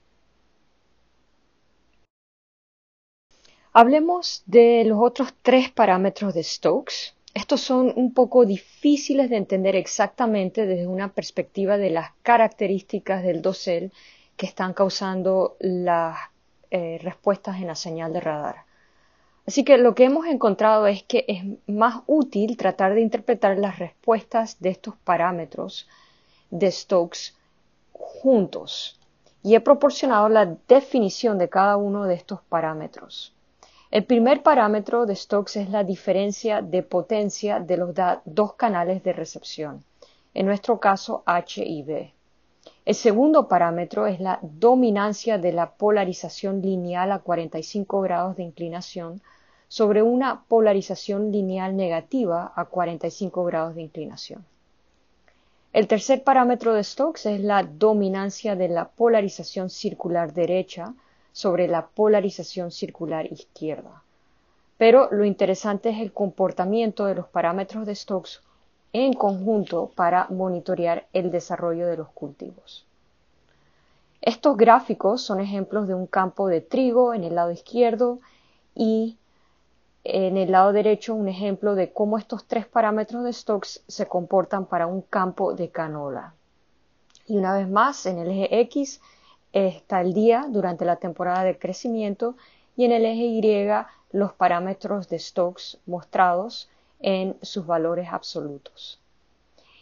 Hablemos de los otros tres parámetros de Stokes. Estos son un poco difíciles de entender exactamente desde una perspectiva de las características del dosel que están causando las eh, respuestas en la señal de radar. Así que lo que hemos encontrado es que es más útil tratar de interpretar las respuestas de estos parámetros de Stokes juntos y he proporcionado la definición de cada uno de estos parámetros. El primer parámetro de Stokes es la diferencia de potencia de los dos canales de recepción, en nuestro caso H y B. El segundo parámetro es la dominancia de la polarización lineal a 45 grados de inclinación sobre una polarización lineal negativa a 45 grados de inclinación. El tercer parámetro de Stokes es la dominancia de la polarización circular derecha sobre la polarización circular izquierda. Pero lo interesante es el comportamiento de los parámetros de Stokes en conjunto para monitorear el desarrollo de los cultivos. Estos gráficos son ejemplos de un campo de trigo en el lado izquierdo y en el lado derecho un ejemplo de cómo estos tres parámetros de Stokes se comportan para un campo de canola. Y una vez más, en el eje X está el día durante la temporada de crecimiento y en el eje Y los parámetros de Stokes mostrados en sus valores absolutos.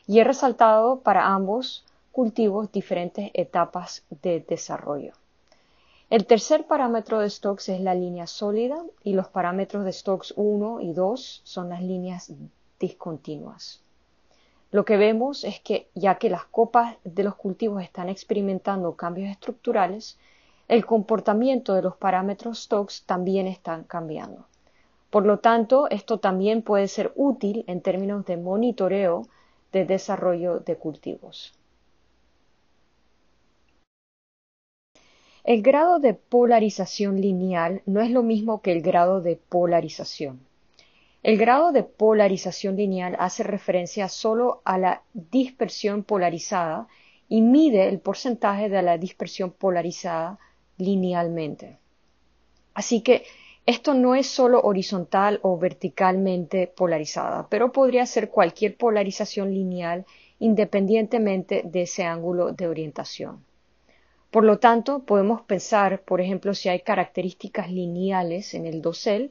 Y he resaltado para ambos cultivos diferentes etapas de desarrollo. El tercer parámetro de Stokes es la línea sólida y los parámetros de Stokes 1 y 2 son las líneas discontinuas. Lo que vemos es que ya que las copas de los cultivos están experimentando cambios estructurales, el comportamiento de los parámetros Stokes también están cambiando. Por lo tanto, esto también puede ser útil en términos de monitoreo de desarrollo de cultivos. El grado de polarización lineal no es lo mismo que el grado de polarización. El grado de polarización lineal hace referencia solo a la dispersión polarizada y mide el porcentaje de la dispersión polarizada linealmente. Así que esto no es solo horizontal o verticalmente polarizada, pero podría ser cualquier polarización lineal independientemente de ese ángulo de orientación. Por lo tanto, podemos pensar, por ejemplo, si hay características lineales en el dosel,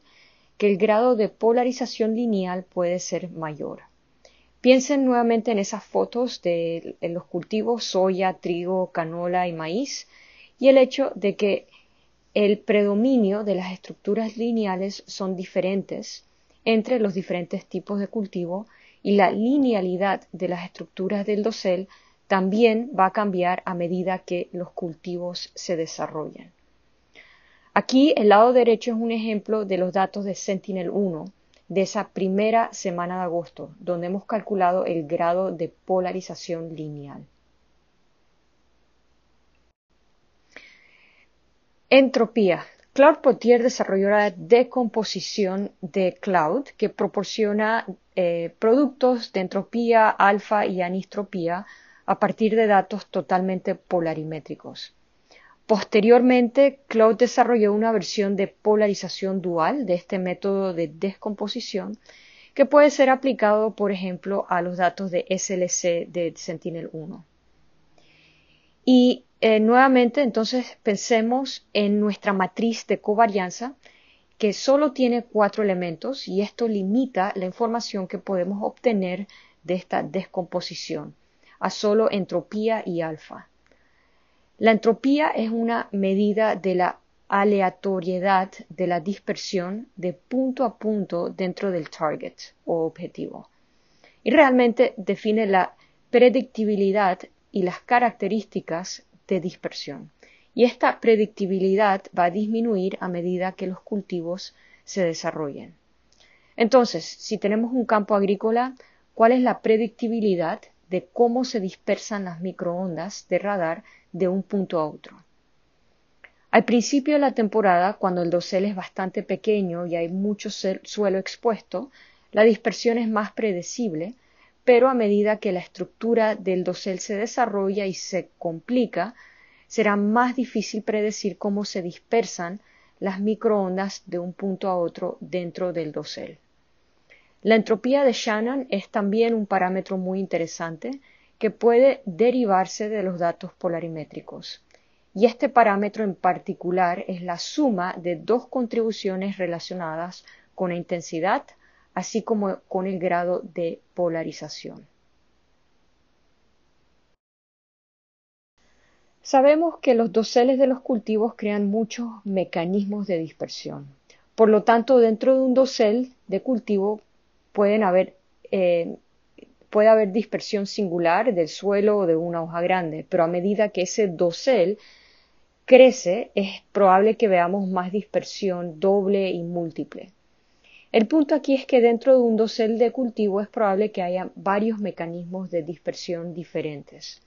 que el grado de polarización lineal puede ser mayor. Piensen nuevamente en esas fotos de los cultivos soya, trigo, canola y maíz y el hecho de que el predominio de las estructuras lineales son diferentes entre los diferentes tipos de cultivo y la linealidad de las estructuras del dosel también va a cambiar a medida que los cultivos se desarrollan. Aquí el lado derecho es un ejemplo de los datos de Sentinel-1 de esa primera semana de agosto, donde hemos calculado el grado de polarización lineal. Entropía. Claude Potier desarrolló la decomposición de Cloud, que proporciona eh, productos de entropía, alfa y anistropía a partir de datos totalmente polarimétricos. Posteriormente, Claude desarrolló una versión de polarización dual de este método de descomposición que puede ser aplicado, por ejemplo, a los datos de SLC de Sentinel-1. Y eh, nuevamente, entonces, pensemos en nuestra matriz de covarianza, que solo tiene cuatro elementos y esto limita la información que podemos obtener de esta descomposición a solo entropía y alfa. La entropía es una medida de la aleatoriedad de la dispersión de punto a punto dentro del target o objetivo. Y realmente define la predictibilidad y las características de dispersión. Y esta predictibilidad va a disminuir a medida que los cultivos se desarrollen. Entonces, si tenemos un campo agrícola, ¿cuál es la predictibilidad de cómo se dispersan las microondas de radar de un punto a otro? Al principio de la temporada, cuando el dosel es bastante pequeño y hay mucho suelo expuesto, la dispersión es más predecible pero a medida que la estructura del dosel se desarrolla y se complica, será más difícil predecir cómo se dispersan las microondas de un punto a otro dentro del dosel. La entropía de Shannon es también un parámetro muy interesante que puede derivarse de los datos polarimétricos. Y este parámetro en particular es la suma de dos contribuciones relacionadas con la intensidad, así como con el grado de polarización. Sabemos que los doseles de los cultivos crean muchos mecanismos de dispersión. Por lo tanto, dentro de un dosel de cultivo eh, puede haber dispersión singular del suelo o de una hoja grande, pero a medida que ese dosel crece, es probable que veamos más dispersión doble y múltiple. El punto aquí es que dentro de un dosel de cultivo es probable que haya varios mecanismos de dispersión diferentes.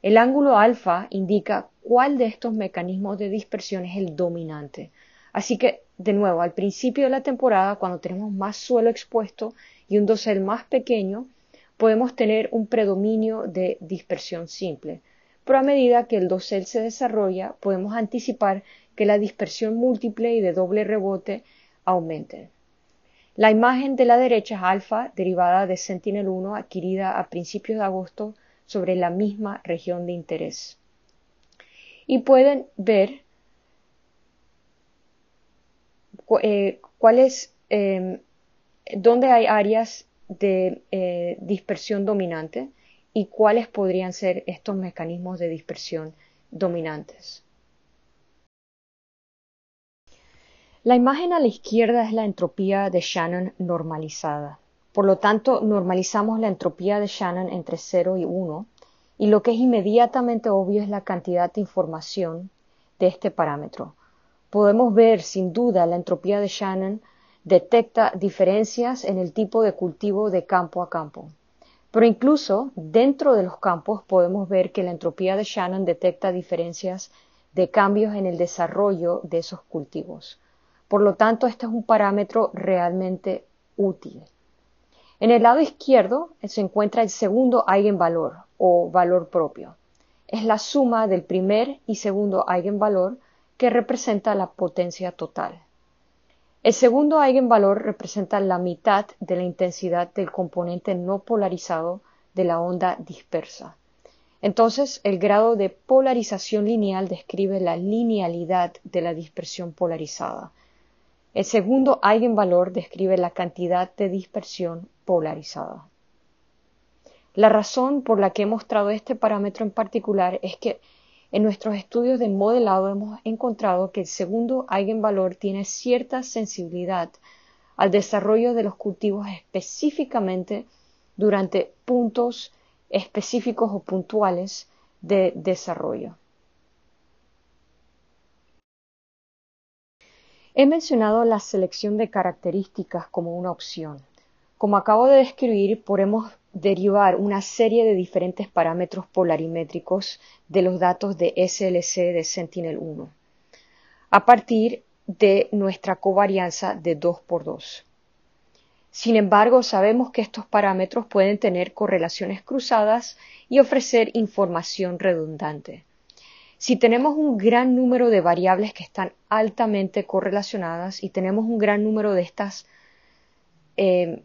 El ángulo alfa indica cuál de estos mecanismos de dispersión es el dominante. Así que, de nuevo, al principio de la temporada, cuando tenemos más suelo expuesto y un dosel más pequeño, podemos tener un predominio de dispersión simple. Pero a medida que el dosel se desarrolla, podemos anticipar que la dispersión múltiple y de doble rebote aumente. La imagen de la derecha es alfa, derivada de Sentinel-1, adquirida a principios de agosto sobre la misma región de interés. Y pueden ver eh, cuáles, em, dónde hay áreas de eh, dispersión dominante y cuáles podrían ser estos mecanismos de dispersión dominantes. La imagen a la izquierda es la entropía de Shannon normalizada. Por lo tanto, normalizamos la entropía de Shannon entre 0 y 1 y lo que es inmediatamente obvio es la cantidad de información de este parámetro. Podemos ver sin duda la entropía de Shannon detecta diferencias en el tipo de cultivo de campo a campo. Pero incluso dentro de los campos podemos ver que la entropía de Shannon detecta diferencias de cambios en el desarrollo de esos cultivos. Por lo tanto, este es un parámetro realmente útil. En el lado izquierdo se encuentra el segundo eigenvalor o valor propio. Es la suma del primer y segundo eigenvalor que representa la potencia total. El segundo eigenvalor representa la mitad de la intensidad del componente no polarizado de la onda dispersa. Entonces, el grado de polarización lineal describe la linealidad de la dispersión polarizada. El segundo eigenvalor describe la cantidad de dispersión polarizada. La razón por la que he mostrado este parámetro en particular es que en nuestros estudios de modelado hemos encontrado que el segundo eigenvalor tiene cierta sensibilidad al desarrollo de los cultivos específicamente durante puntos específicos o puntuales de desarrollo. He mencionado la selección de características como una opción. Como acabo de describir, podemos derivar una serie de diferentes parámetros polarimétricos de los datos de SLC de Sentinel-1 a partir de nuestra covarianza de 2 por 2. Sin embargo, sabemos que estos parámetros pueden tener correlaciones cruzadas y ofrecer información redundante. Si tenemos un gran número de variables que están altamente correlacionadas y tenemos un gran número de estas eh,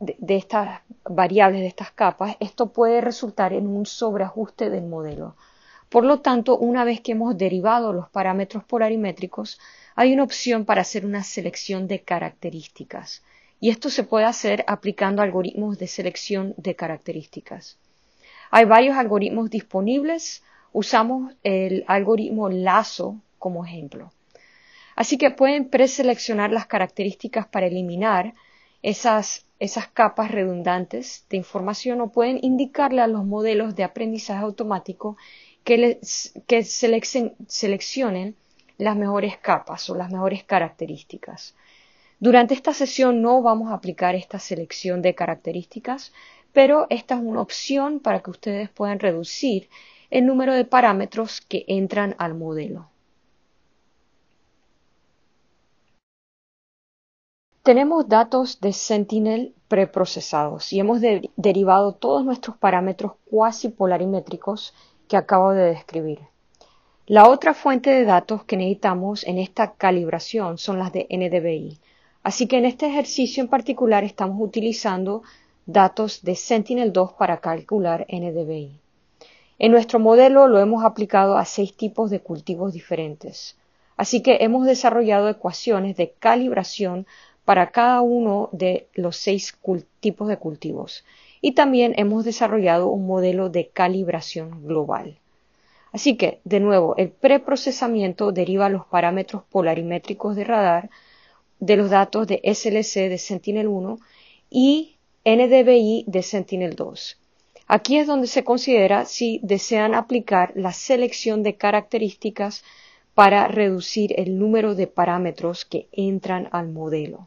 de, estas variables, de estas capas, esto puede resultar en un sobreajuste del modelo. Por lo tanto, una vez que hemos derivado los parámetros polarimétricos, hay una opción para hacer una selección de características. Y esto se puede hacer aplicando algoritmos de selección de características. Hay varios algoritmos disponibles. Usamos el algoritmo Lazo como ejemplo. Así que pueden preseleccionar las características para eliminar esas, esas capas redundantes de información o pueden indicarle a los modelos de aprendizaje automático que, que seleccionen las mejores capas o las mejores características. Durante esta sesión no vamos a aplicar esta selección de características, pero esta es una opción para que ustedes puedan reducir el número de parámetros que entran al modelo. Tenemos datos de Sentinel preprocesados y hemos derivado todos nuestros parámetros cuasi polarimétricos que acabo de describir. La otra fuente de datos que necesitamos en esta calibración son las de NDVI. Así que en este ejercicio en particular estamos utilizando datos de Sentinel-2 para calcular NDVI. En nuestro modelo lo hemos aplicado a seis tipos de cultivos diferentes. Así que hemos desarrollado ecuaciones de calibración para cada uno de los seis tipos de cultivos. Y también hemos desarrollado un modelo de calibración global. Así que, de nuevo, el preprocesamiento deriva los parámetros polarimétricos de radar de los datos de SLC de Sentinel-1 y NDVI de Sentinel-2. Aquí es donde se considera si desean aplicar la selección de características para reducir el número de parámetros que entran al modelo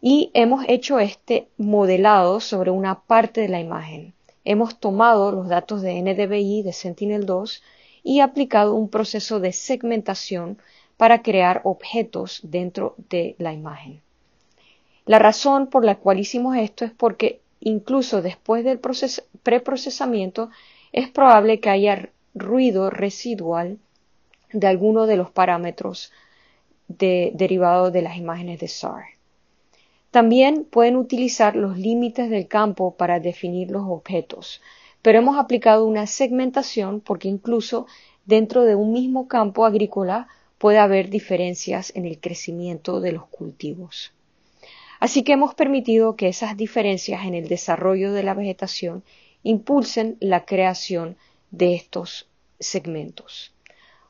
y hemos hecho este modelado sobre una parte de la imagen. Hemos tomado los datos de NDVI de Sentinel-2 y aplicado un proceso de segmentación para crear objetos dentro de la imagen. La razón por la cual hicimos esto es porque incluso después del preprocesamiento es probable que haya ruido residual de alguno de los parámetros derivados de las imágenes de SAR. También pueden utilizar los límites del campo para definir los objetos, pero hemos aplicado una segmentación porque incluso dentro de un mismo campo agrícola puede haber diferencias en el crecimiento de los cultivos. Así que hemos permitido que esas diferencias en el desarrollo de la vegetación impulsen la creación de estos segmentos.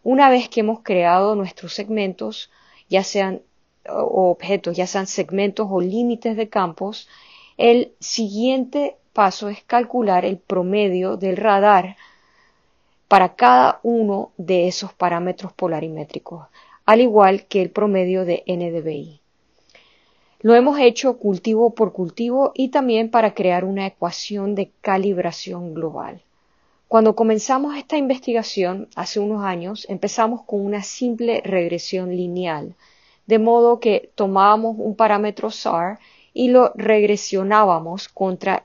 Una vez que hemos creado nuestros segmentos, ya sean objetos, ya sean segmentos o límites de campos, el siguiente paso es calcular el promedio del radar para cada uno de esos parámetros polarimétricos, al igual que el promedio de NDVI. Lo hemos hecho cultivo por cultivo y también para crear una ecuación de calibración global. Cuando comenzamos esta investigación hace unos años, empezamos con una simple regresión lineal de modo que tomábamos un parámetro SAR y lo regresionábamos contra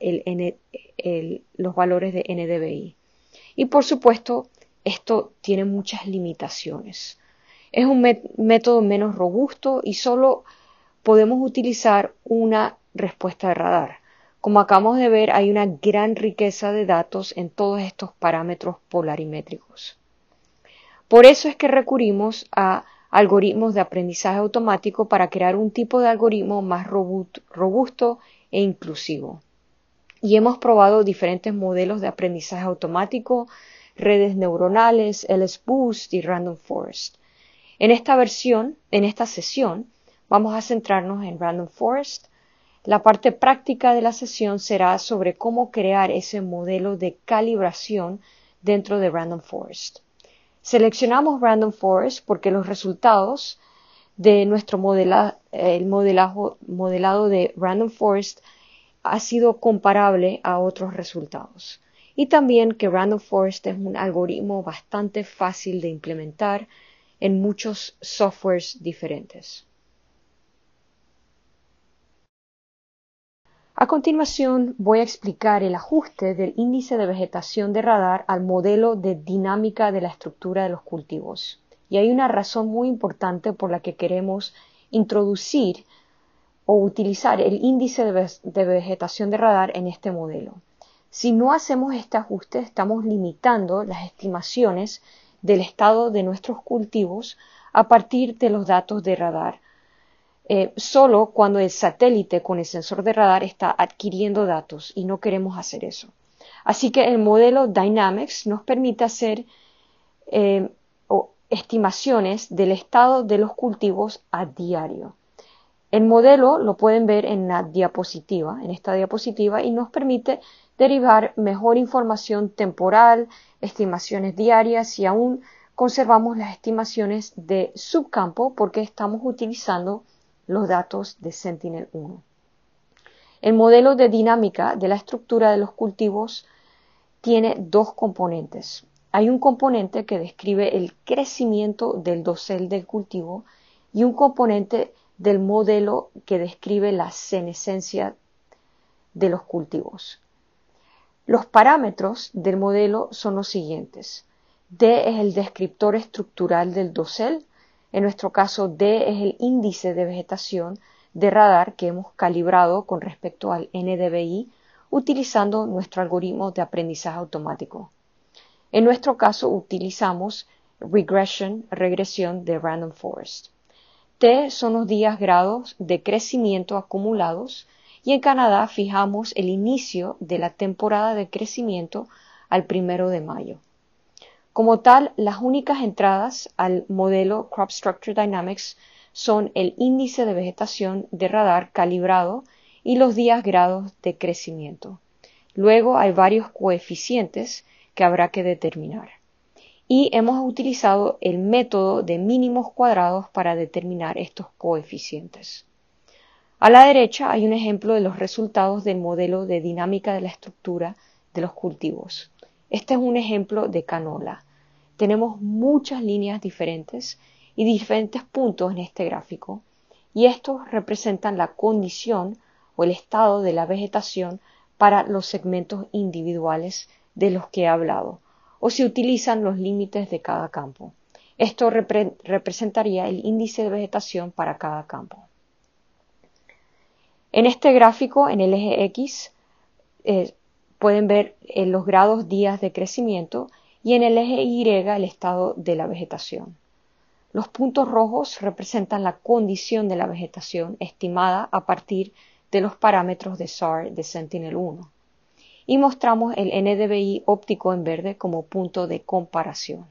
los valores de NDVI. Y por supuesto, esto tiene muchas limitaciones. Es un método menos robusto y solo podemos utilizar una respuesta de radar. Como acabamos de ver, hay una gran riqueza de datos en todos estos parámetros polarimétricos. Por eso es que recurrimos a algoritmos de aprendizaje automático para crear un tipo de algoritmo más robusto e inclusivo. Y hemos probado diferentes modelos de aprendizaje automático, redes neuronales, LSBoost y Random Forest. En esta versión, en esta sesión, vamos a centrarnos en Random Forest. La parte práctica de la sesión será sobre cómo crear ese modelo de calibración dentro de Random Forest. Seleccionamos Random Forest porque los resultados de nuestro el modelado de Random Forest ha sido comparable a otros resultados. Y también que Random Forest es un algoritmo bastante fácil de implementar en muchos softwares diferentes. A continuación voy a explicar el ajuste del índice de vegetación de radar al modelo de dinámica de la estructura de los cultivos. Y hay una razón muy importante por la que queremos introducir o utilizar el índice de, vegetación de radar en este modelo. Si no hacemos este ajuste, estamos limitando las estimaciones del estado de nuestros cultivos a partir de los datos de radar eh, solo cuando el satélite con el sensor de radar está adquiriendo datos y no queremos hacer eso. Así que el modelo Dynamics nos permite hacer eh, estimaciones del estado de los cultivos a diario. El modelo lo pueden ver en la diapositiva, en esta diapositiva, y nos permite derivar mejor información temporal, estimaciones diarias y aún conservamos las estimaciones de subcampo porque estamos utilizando los datos de Sentinel-1. El modelo de dinámica de la estructura de los cultivos tiene dos componentes. Hay un componente que describe el crecimiento del dosel del cultivo y un componente del modelo que describe la senescencia de los cultivos. Los parámetros del modelo son los siguientes. D es el descriptor estructural del dosel, en nuestro caso, D es el índice de vegetación de radar que hemos calibrado con respecto al NDVI utilizando nuestro algoritmo de aprendizaje automático. En nuestro caso utilizamos regression, regresión de Random Forest. T son los días grados de crecimiento acumulados y en Canadá fijamos el inicio de la temporada de crecimiento al primero de mayo. Como tal, las únicas entradas al modelo Crop Structure Dynamics son el índice de vegetación de radar calibrado y los días grados de crecimiento. Luego hay varios coeficientes que habrá que determinar. Y hemos utilizado el método de mínimos cuadrados para determinar estos coeficientes. A la derecha hay un ejemplo de los resultados del modelo de dinámica de la estructura de los cultivos. Este es un ejemplo de canola. Tenemos muchas líneas diferentes y diferentes puntos en este gráfico y estos representan la condición o el estado de la vegetación para los segmentos individuales de los que he hablado o se utilizan los límites de cada campo. Esto representaría el índice de vegetación para cada campo. En este gráfico, en el eje X, eh, pueden ver en los grados días de crecimiento y en el eje Y el estado de la vegetación. Los puntos rojos representan la condición de la vegetación estimada a partir de los parámetros de SAR de Sentinel-1 y mostramos el NDVI óptico en verde como punto de comparación.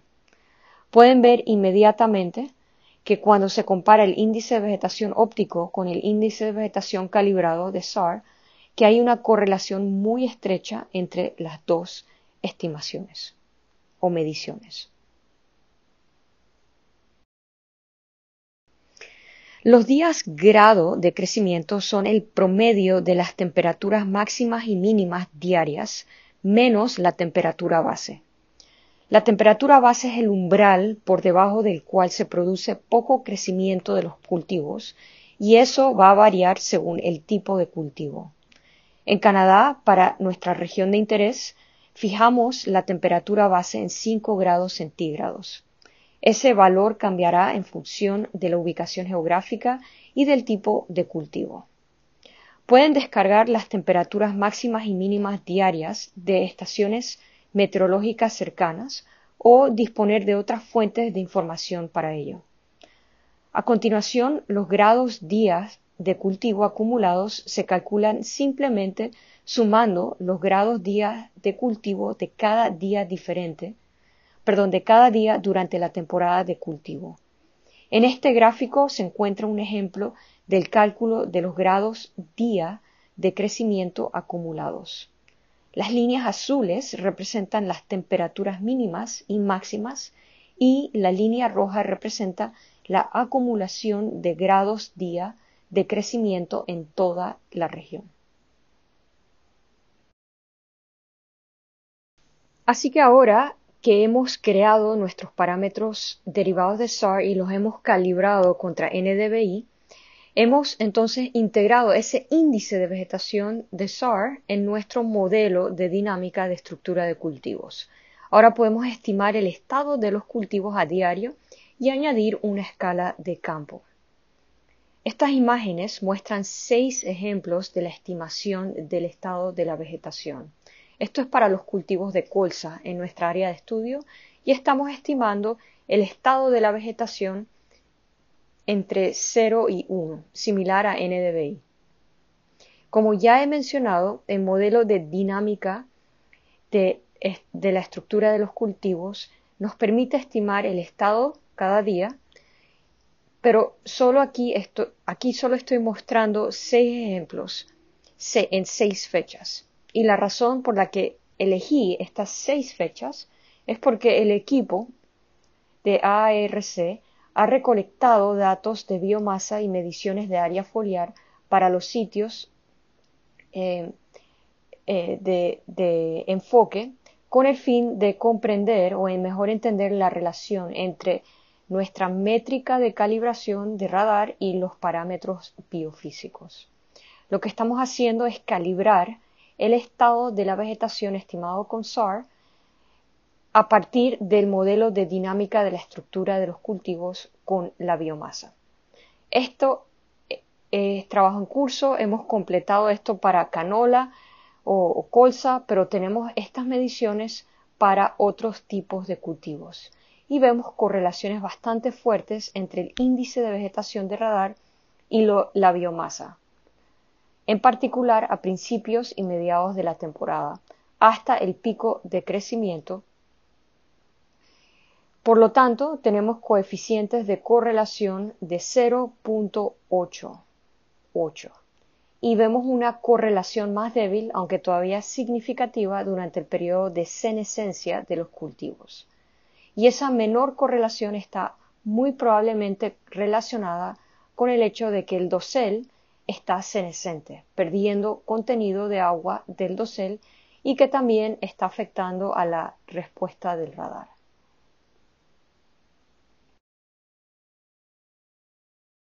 Pueden ver inmediatamente que cuando se compara el índice de vegetación óptico con el índice de vegetación calibrado de SAR, que hay una correlación muy estrecha entre las dos estimaciones o mediciones. Los días grado de crecimiento son el promedio de las temperaturas máximas y mínimas diarias menos la temperatura base. La temperatura base es el umbral por debajo del cual se produce poco crecimiento de los cultivos y eso va a variar según el tipo de cultivo. En Canadá, para nuestra región de interés, fijamos la temperatura base en 5 grados centígrados. Ese valor cambiará en función de la ubicación geográfica y del tipo de cultivo. Pueden descargar las temperaturas máximas y mínimas diarias de estaciones meteorológicas cercanas o disponer de otras fuentes de información para ello. A continuación, los grados días de cultivo acumulados se calculan simplemente sumando los grados días de cultivo de cada día diferente, perdón, de cada día durante la temporada de cultivo. En este gráfico se encuentra un ejemplo del cálculo de los grados día de crecimiento acumulados. Las líneas azules representan las temperaturas mínimas y máximas y la línea roja representa la acumulación de grados día de crecimiento en toda la región. Así que ahora que hemos creado nuestros parámetros derivados de SAR y los hemos calibrado contra NDVI, Hemos entonces integrado ese índice de vegetación de SAR en nuestro modelo de dinámica de estructura de cultivos. Ahora podemos estimar el estado de los cultivos a diario y añadir una escala de campo. Estas imágenes muestran seis ejemplos de la estimación del estado de la vegetación. Esto es para los cultivos de colza en nuestra área de estudio y estamos estimando el estado de la vegetación entre 0 y 1, similar a NDVI. Como ya he mencionado, el modelo de dinámica de, la estructura de los cultivos nos permite estimar el estado cada día, pero solo aquí, aquí solo estoy mostrando seis ejemplos en seis fechas. Y la razón por la que elegí estas seis fechas es porque el equipo de ARC ha recolectado datos de biomasa y mediciones de área foliar para los sitios eh, eh, de, enfoque con el fin de comprender o en mejor entender la relación entre nuestra métrica de calibración de radar y los parámetros biofísicos. Lo que estamos haciendo es calibrar el estado de la vegetación estimado con SAR a partir del modelo de dinámica de la estructura de los cultivos con la biomasa. Esto eh, es trabajo en curso, hemos completado esto para canola o, colza, pero tenemos estas mediciones para otros tipos de cultivos y vemos correlaciones bastante fuertes entre el índice de vegetación de radar y la biomasa, en particular a principios y mediados de la temporada, hasta el pico de crecimiento por lo tanto, tenemos coeficientes de correlación de 0.88 y vemos una correlación más débil, aunque todavía significativa, durante el periodo de senescencia de los cultivos. Y esa menor correlación está muy probablemente relacionada con el hecho de que el dosel está senescente, perdiendo contenido de agua del dosel y que también está afectando a la respuesta del radar.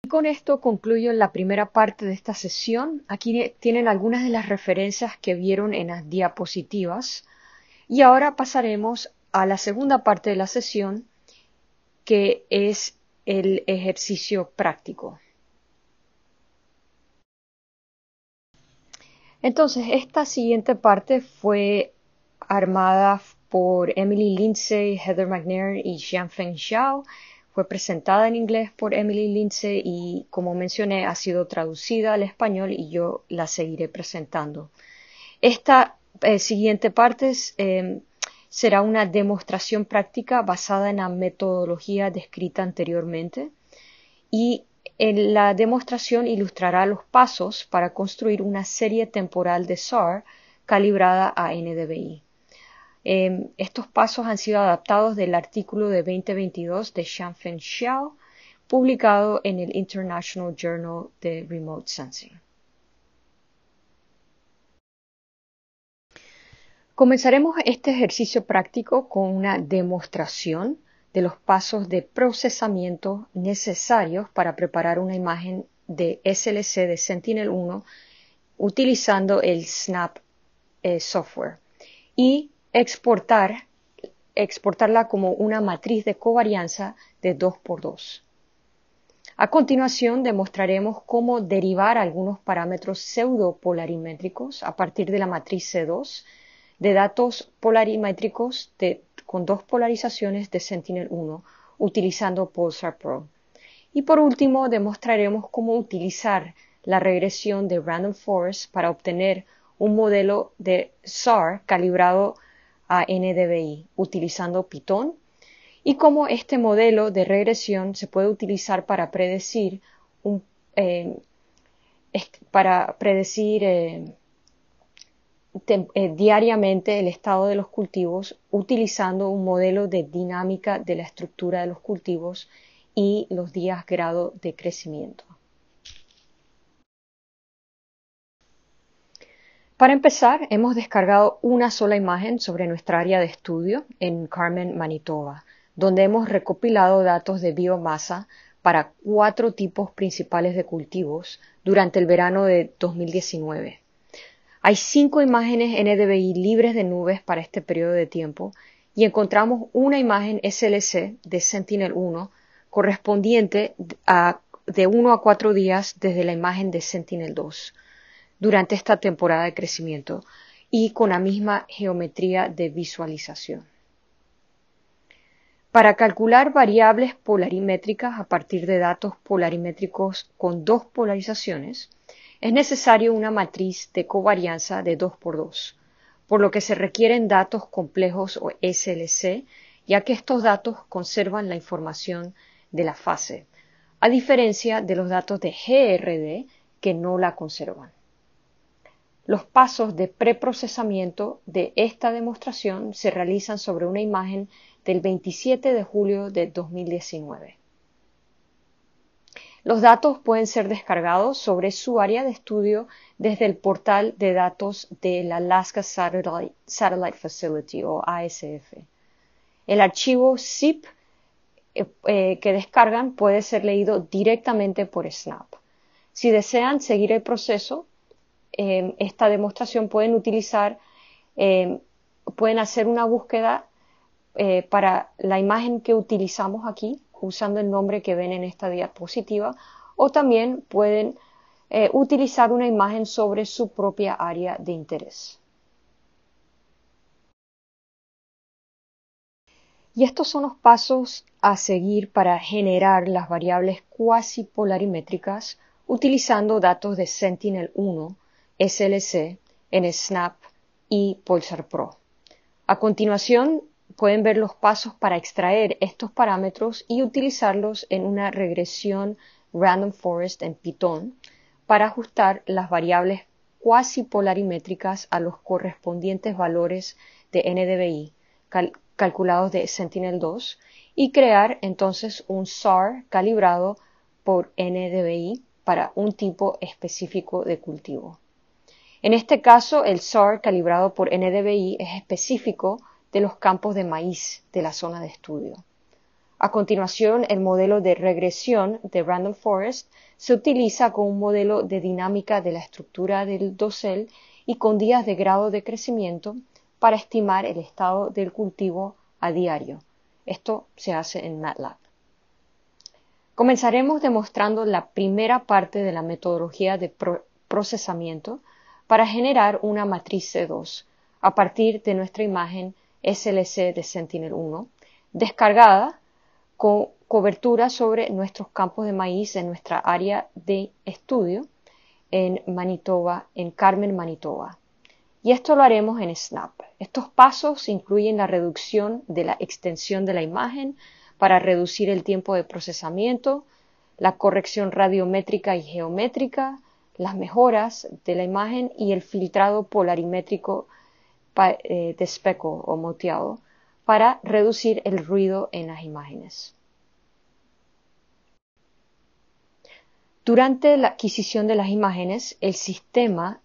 con esto concluyo la primera parte de esta sesión. Aquí tienen algunas de las referencias que vieron en las diapositivas. Y ahora pasaremos a la segunda parte de la sesión, que es el ejercicio práctico. Entonces, esta siguiente parte fue armada por Emily Lindsay, Heather McNair y Jean-Feng Xiao fue presentada en inglés por Emily Lindsay y, como mencioné, ha sido traducida al español y yo la seguiré presentando. Esta eh, siguiente parte em, será una demostración práctica basada en la metodología descrita anteriormente y en la demostración ilustrará los pasos para construir una serie temporal de SAR calibrada a NDVI. Em, estos pasos han sido adaptados del artículo de 2022 de Xianfeng Xiao, publicado en el International Journal de Remote Sensing. Comenzaremos este ejercicio práctico con una demostración de los pasos de procesamiento necesarios para preparar una imagen de SLC de Sentinel-1 utilizando el Snap eh, software y exportar, exportarla como una matriz de covarianza de 2x2. A continuación demostraremos cómo derivar algunos parámetros pseudopolarimétricos a partir de la matriz C2 de datos polarimétricos con dos polarizaciones de Sentinel-1 utilizando Pulsar Pro. Y por último, demostraremos cómo utilizar la regresión de Random Forest para obtener un modelo de SAR calibrado a NDVI utilizando Python y cómo este modelo de regresión se puede utilizar para predecir eh, para predecir eh, eh, diariamente el estado de los cultivos utilizando un modelo de dinámica de la estructura de los cultivos y los días grado de crecimiento. Para empezar, hemos descargado una sola imagen sobre nuestra área de estudio en Carmen, Manitoba, donde hemos recopilado datos de biomasa para cuatro tipos principales de cultivos durante el verano de 2019. Hay cinco imágenes NDVI libres de nubes para este periodo de tiempo y encontramos una imagen SLC de Sentinel-1 correspondiente a, de 1 a 4 días desde la imagen de Sentinel-2 durante esta temporada de crecimiento y con la misma geometría de visualización. Para calcular variables polarimétricas a partir de datos polarimétricos con dos polarizaciones, es necesario una matriz de covarianza de 2x2, por lo que se requieren datos complejos o SLC, ya que estos datos conservan la información de la fase, a diferencia de los datos de GRD que no la conservan. Los pasos de preprocesamiento de esta demostración se realizan sobre una imagen del 27 de julio de 2019. Los datos pueden ser descargados sobre su área de estudio desde el portal de datos del Alaska Satellite, Facility o ASF. El archivo zip eh, eh, que descargan puede ser leído directamente por Snap. Si desean seguir el proceso, eh, esta demostración pueden utilizar, pueden hacer una búsqueda para la imagen que utilizamos aquí usando el nombre que ven en esta diapositiva o también pueden eh, utilizar una imagen sobre su propia área de interés. Y estos son los pasos a seguir para generar las variables cuasi polarimétricas utilizando datos de Sentinel-1, SLC, en Snap y Pulsar Pro. A continuación, pueden ver los pasos para extraer estos parámetros y utilizarlos en una regresión Random Forest en Python para ajustar las variables cuasi polarimétricas a los correspondientes valores de NDVI calculados de Sentinel-2 y crear entonces un SAR calibrado por NDVI para un tipo específico de cultivo. En este caso, el SAR calibrado por NDVI es específico de los campos de maíz de la zona de estudio. A continuación, el modelo de regresión de Random Forest se utiliza con un modelo de dinámica de la estructura del dosel y con días de grado de crecimiento para estimar el estado del cultivo a diario. Esto se hace en MATLAB. Comenzaremos demostrando la primera parte de la metodología de procesamiento para generar una matriz C2 a partir de nuestra imagen SLC de Sentinel-1, descargada con cobertura sobre nuestros campos de maíz en nuestra área de estudio en Manitoba, en Carmen, Manitoba. Y esto lo haremos en Snap. Estos pasos incluyen la reducción de la extensión de la imagen para reducir el tiempo de procesamiento, la corrección radiométrica y geométrica, las mejoras de la imagen y el filtrado polarimétrico de espejo o moteado para reducir el ruido en las imágenes. Durante la adquisición de las imágenes, el Sistema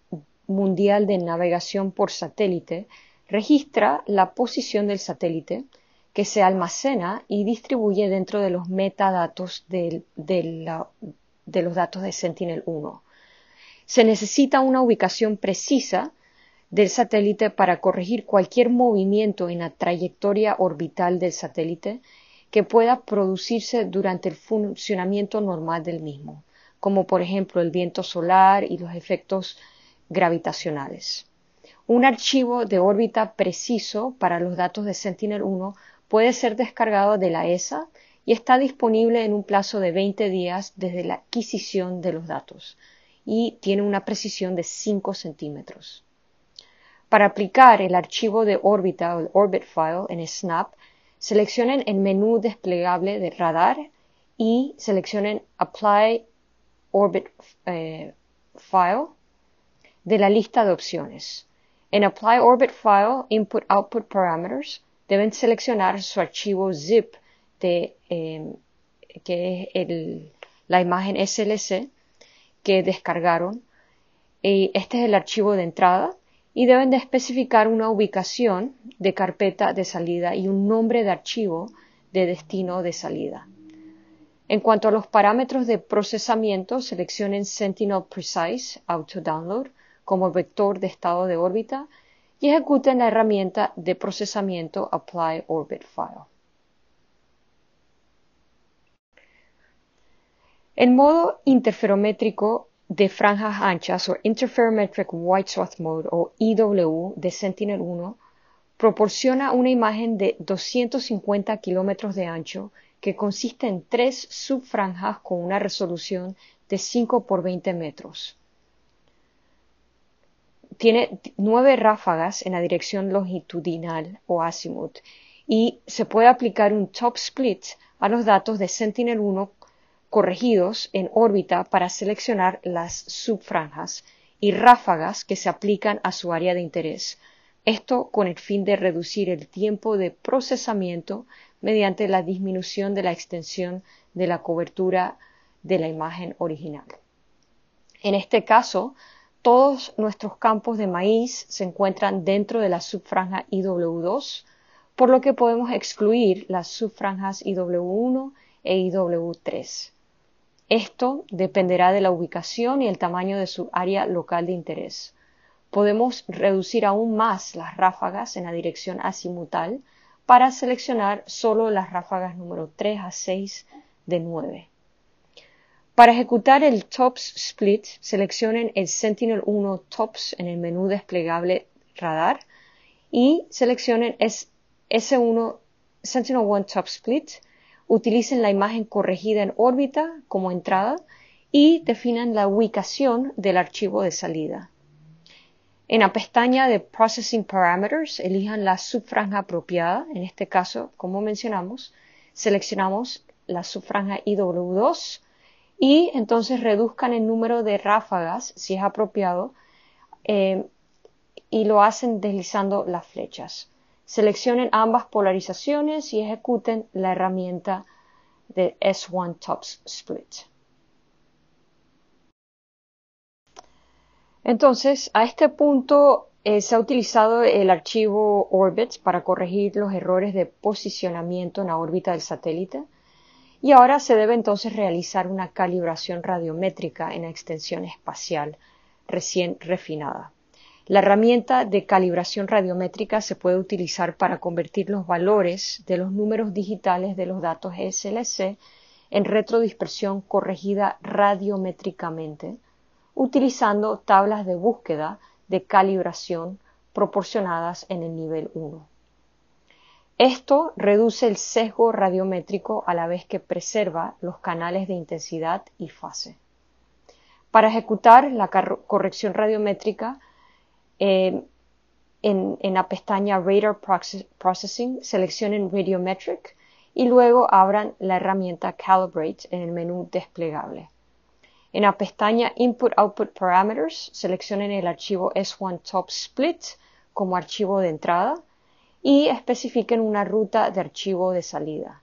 Mundial de Navegación por Satélite registra la posición del satélite que se almacena y distribuye dentro de los metadatos de, los datos de Sentinel-1. Se necesita una ubicación precisa del satélite para corregir cualquier movimiento en la trayectoria orbital del satélite que pueda producirse durante el funcionamiento normal del mismo, como por ejemplo el viento solar y los efectos gravitacionales. Un archivo de órbita preciso para los datos de Sentinel-1 puede ser descargado de la ESA y está disponible en un plazo de 20 días desde la adquisición de los datos y tiene una precisión de 5 centímetros. Para aplicar el archivo de órbita o el orbit file en Snap, seleccionen el menú desplegable de radar y seleccionen Apply Orbit eh, File de la lista de opciones. En Apply Orbit File Input Output Parameters deben seleccionar su archivo zip de, em, que es la imagen SLC que descargaron. Este es el archivo de entrada y deben de especificar una ubicación de carpeta de salida y un nombre de archivo de destino de salida. En cuanto a los parámetros de procesamiento, seleccionen Sentinel Precise Auto Download como vector de estado de órbita y ejecuten la herramienta de procesamiento Apply Orbit File. El modo interferométrico de franjas anchas o Interferometric White Swath Mode o IW de Sentinel-1 proporciona una imagen de 250 kilómetros de ancho que consiste en tres subfranjas con una resolución de 5 por 20 metros. Tiene nueve ráfagas en la dirección longitudinal o azimut y se puede aplicar un top split a los datos de Sentinel-1 corregidos en órbita para seleccionar las subfranjas y ráfagas que se aplican a su área de interés. Esto con el fin de reducir el tiempo de procesamiento mediante la disminución de la extensión de la cobertura de la imagen original. En este caso, todos nuestros campos de maíz se encuentran dentro de la subfranja IW2, por lo que podemos excluir las subfranjas IW1 e IW3. Esto dependerá de la ubicación y el tamaño de su área local de interés. Podemos reducir aún más las ráfagas en la dirección azimutal para seleccionar solo las ráfagas número 3 a 6 de 9. Para ejecutar el TOPS Split, seleccionen el Sentinel-1 TOPS en el menú desplegable Radar y seleccionen S1 Sentinel-1 TOPS Split. Utilicen la imagen corregida en órbita como entrada y definan la ubicación del archivo de salida. En la pestaña de Processing Parameters, elijan la subfranja apropiada. En este caso, como mencionamos, seleccionamos la subfranja IW2 y entonces reduzcan el número de ráfagas, si es apropiado, eh, y lo hacen deslizando las flechas. Seleccionen ambas polarizaciones y ejecuten la herramienta de S1 Tops Split. Entonces, a este punto eh, se ha utilizado el archivo Orbit para corregir los errores de posicionamiento en la órbita del satélite y ahora se debe entonces realizar una calibración radiométrica en la extensión espacial recién refinada. La herramienta de calibración radiométrica se puede utilizar para convertir los valores de los números digitales de los datos SLC en retrodispersión corregida radiométricamente, utilizando tablas de búsqueda de calibración proporcionadas en el nivel 1. Esto reduce el sesgo radiométrico a la vez que preserva los canales de intensidad y fase. Para ejecutar la corrección radiométrica, en, la pestaña Radar Processing seleccionen Radiometric y luego abran la herramienta Calibrate en el menú desplegable. En la pestaña Input Output Parameters seleccionen el archivo S1 Top Split como archivo de entrada y especifiquen una ruta de archivo de salida.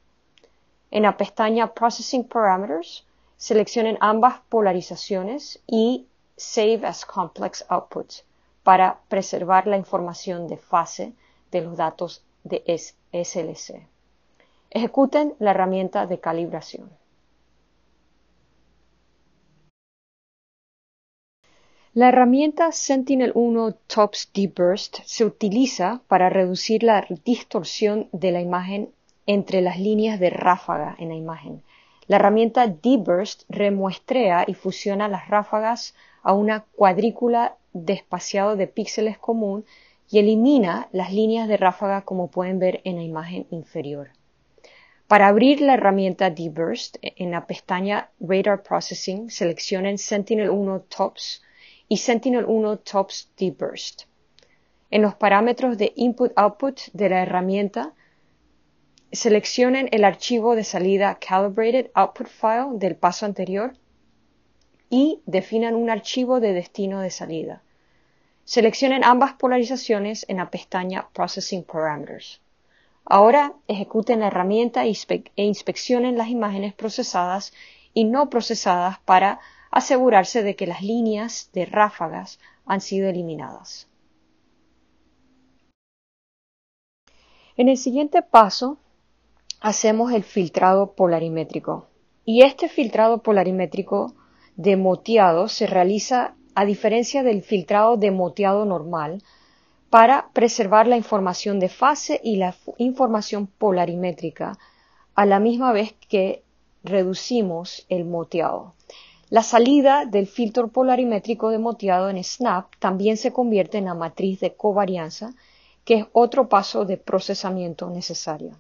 En la pestaña Processing Parameters, seleccionen ambas polarizaciones y Save as Complex Output para preservar la información de fase de los datos de SLC. Ejecuten la herramienta de calibración. La herramienta Sentinel-1 TOPS D-Burst se utiliza para reducir la distorsión de la imagen entre las líneas de ráfaga en la imagen. La herramienta D-Burst remuestrea y fusiona las ráfagas a una cuadrícula de espaciado de píxeles común y elimina las líneas de ráfaga como pueden ver en la imagen inferior. Para abrir la herramienta D-Burst en la pestaña Radar Processing seleccionen Sentinel-1 TOPS y Sentinel-1 TOPS D-Burst. En los parámetros de Input-Output de la herramienta, seleccionen el archivo de salida Calibrated Output File del paso anterior y definan un archivo de destino de salida. Seleccionen ambas polarizaciones en la pestaña Processing Parameters. Ahora ejecuten la herramienta e inspeccionen las imágenes procesadas y no procesadas para asegurarse de que las líneas de ráfagas han sido eliminadas. En el siguiente paso, hacemos el filtrado polarimétrico. Y este filtrado polarimétrico de moteado se realiza a diferencia del filtrado de moteado normal para preservar la información de fase y la información polarimétrica a la misma vez que reducimos el moteado. La salida del filtro polarimétrico de moteado en Snap también se convierte en la matriz de covarianza, que es otro paso de procesamiento necesario.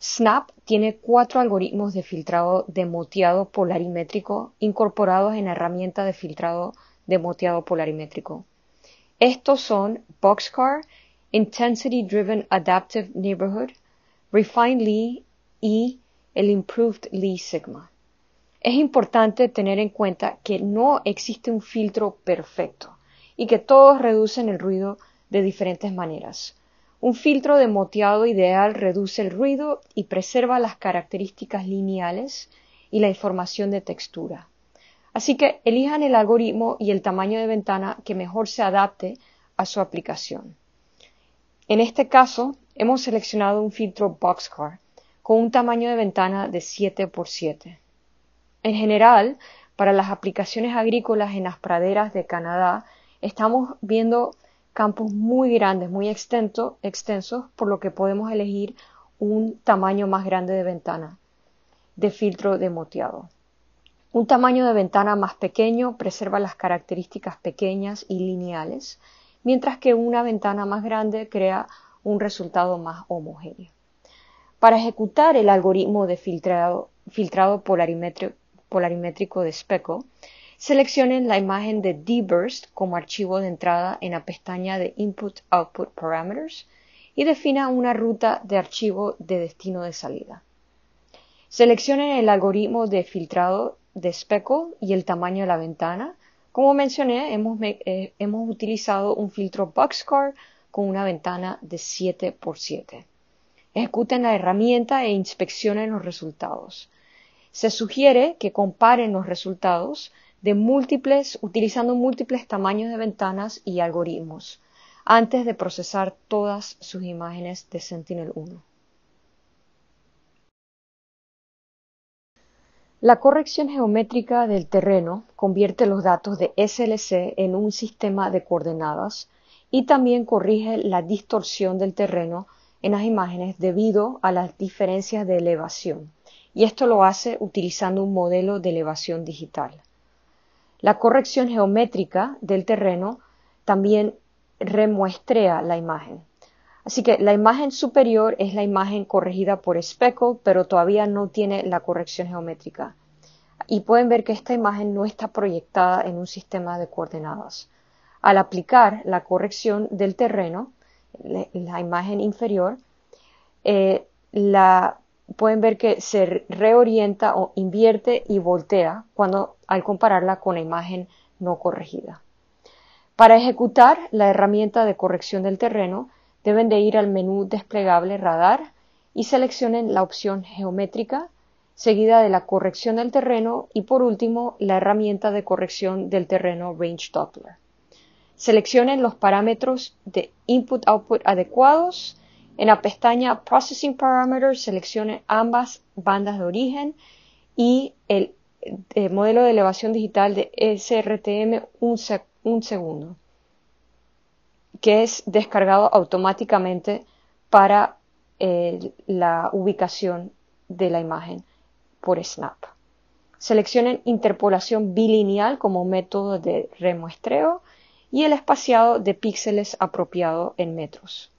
Snap tiene cuatro algoritmos de filtrado de moteado polarimétrico incorporados en la herramienta de filtrado de moteado polarimétrico. Estos son Boxcar, Intensity Driven Adaptive Neighborhood, Refined Lee y el Improved Lee Sigma. Es importante tener en cuenta que no existe un filtro perfecto y que todos reducen el ruido de diferentes maneras. Un filtro de moteado ideal reduce el ruido y preserva las características lineales y la información de textura. Así que elijan el algoritmo y el tamaño de ventana que mejor se adapte a su aplicación. En este caso, hemos seleccionado un filtro Boxcar con un tamaño de ventana de 7 x 7. En general, para las aplicaciones agrícolas en las praderas de Canadá, estamos viendo campos muy grandes, muy extensos, por lo que podemos elegir un tamaño más grande de ventana de filtro de moteado. Un tamaño de ventana más pequeño preserva las características pequeñas y lineales, mientras que una ventana más grande crea un resultado más homogéneo. Para ejecutar el algoritmo de filtrado, filtrado polarimétrico de Speckle, seleccionen la imagen de dburst como archivo de entrada en la pestaña de Input Output Parameters y defina una ruta de archivo de destino de salida. Seleccionen el algoritmo de filtrado de Speckle y el tamaño de la ventana. Como mencioné, hemos, eh, hemos utilizado un filtro Boxcar con una ventana de 7 x 7. Ejecuten la herramienta e inspeccionen los resultados. Se sugiere que comparen los resultados de múltiples, utilizando múltiples tamaños de ventanas y algoritmos antes de procesar todas sus imágenes de Sentinel-1. La corrección geométrica del terreno convierte los datos de SLC en un sistema de coordenadas y también corrige la distorsión del terreno en las imágenes debido a las diferencias de elevación y esto lo hace utilizando un modelo de elevación digital. La corrección geométrica del terreno también remuestrea la imagen. Así que la imagen superior es la imagen corregida por Speckle, pero todavía no tiene la corrección geométrica. Y pueden ver que esta imagen no está proyectada en un sistema de coordenadas. Al aplicar la corrección del terreno, la imagen inferior, eh, la pueden ver que se reorienta o invierte y voltea cuando al compararla con la imagen no corregida. Para ejecutar la herramienta de corrección del terreno, deben de ir al menú desplegable radar y seleccionen la opción geométrica, seguida de la corrección del terreno y por último la herramienta de corrección del terreno Range Doppler. Seleccionen los parámetros de input-output adecuados. En la pestaña Processing Parameters seleccionen ambas bandas de origen y el, eh, modelo de elevación digital de SRTM un, un segundo, que es descargado automáticamente para eh, la ubicación de la imagen por Snap. Seleccionen interpolación bilineal como método de remuestreo y el espaciado de píxeles apropiado en metros.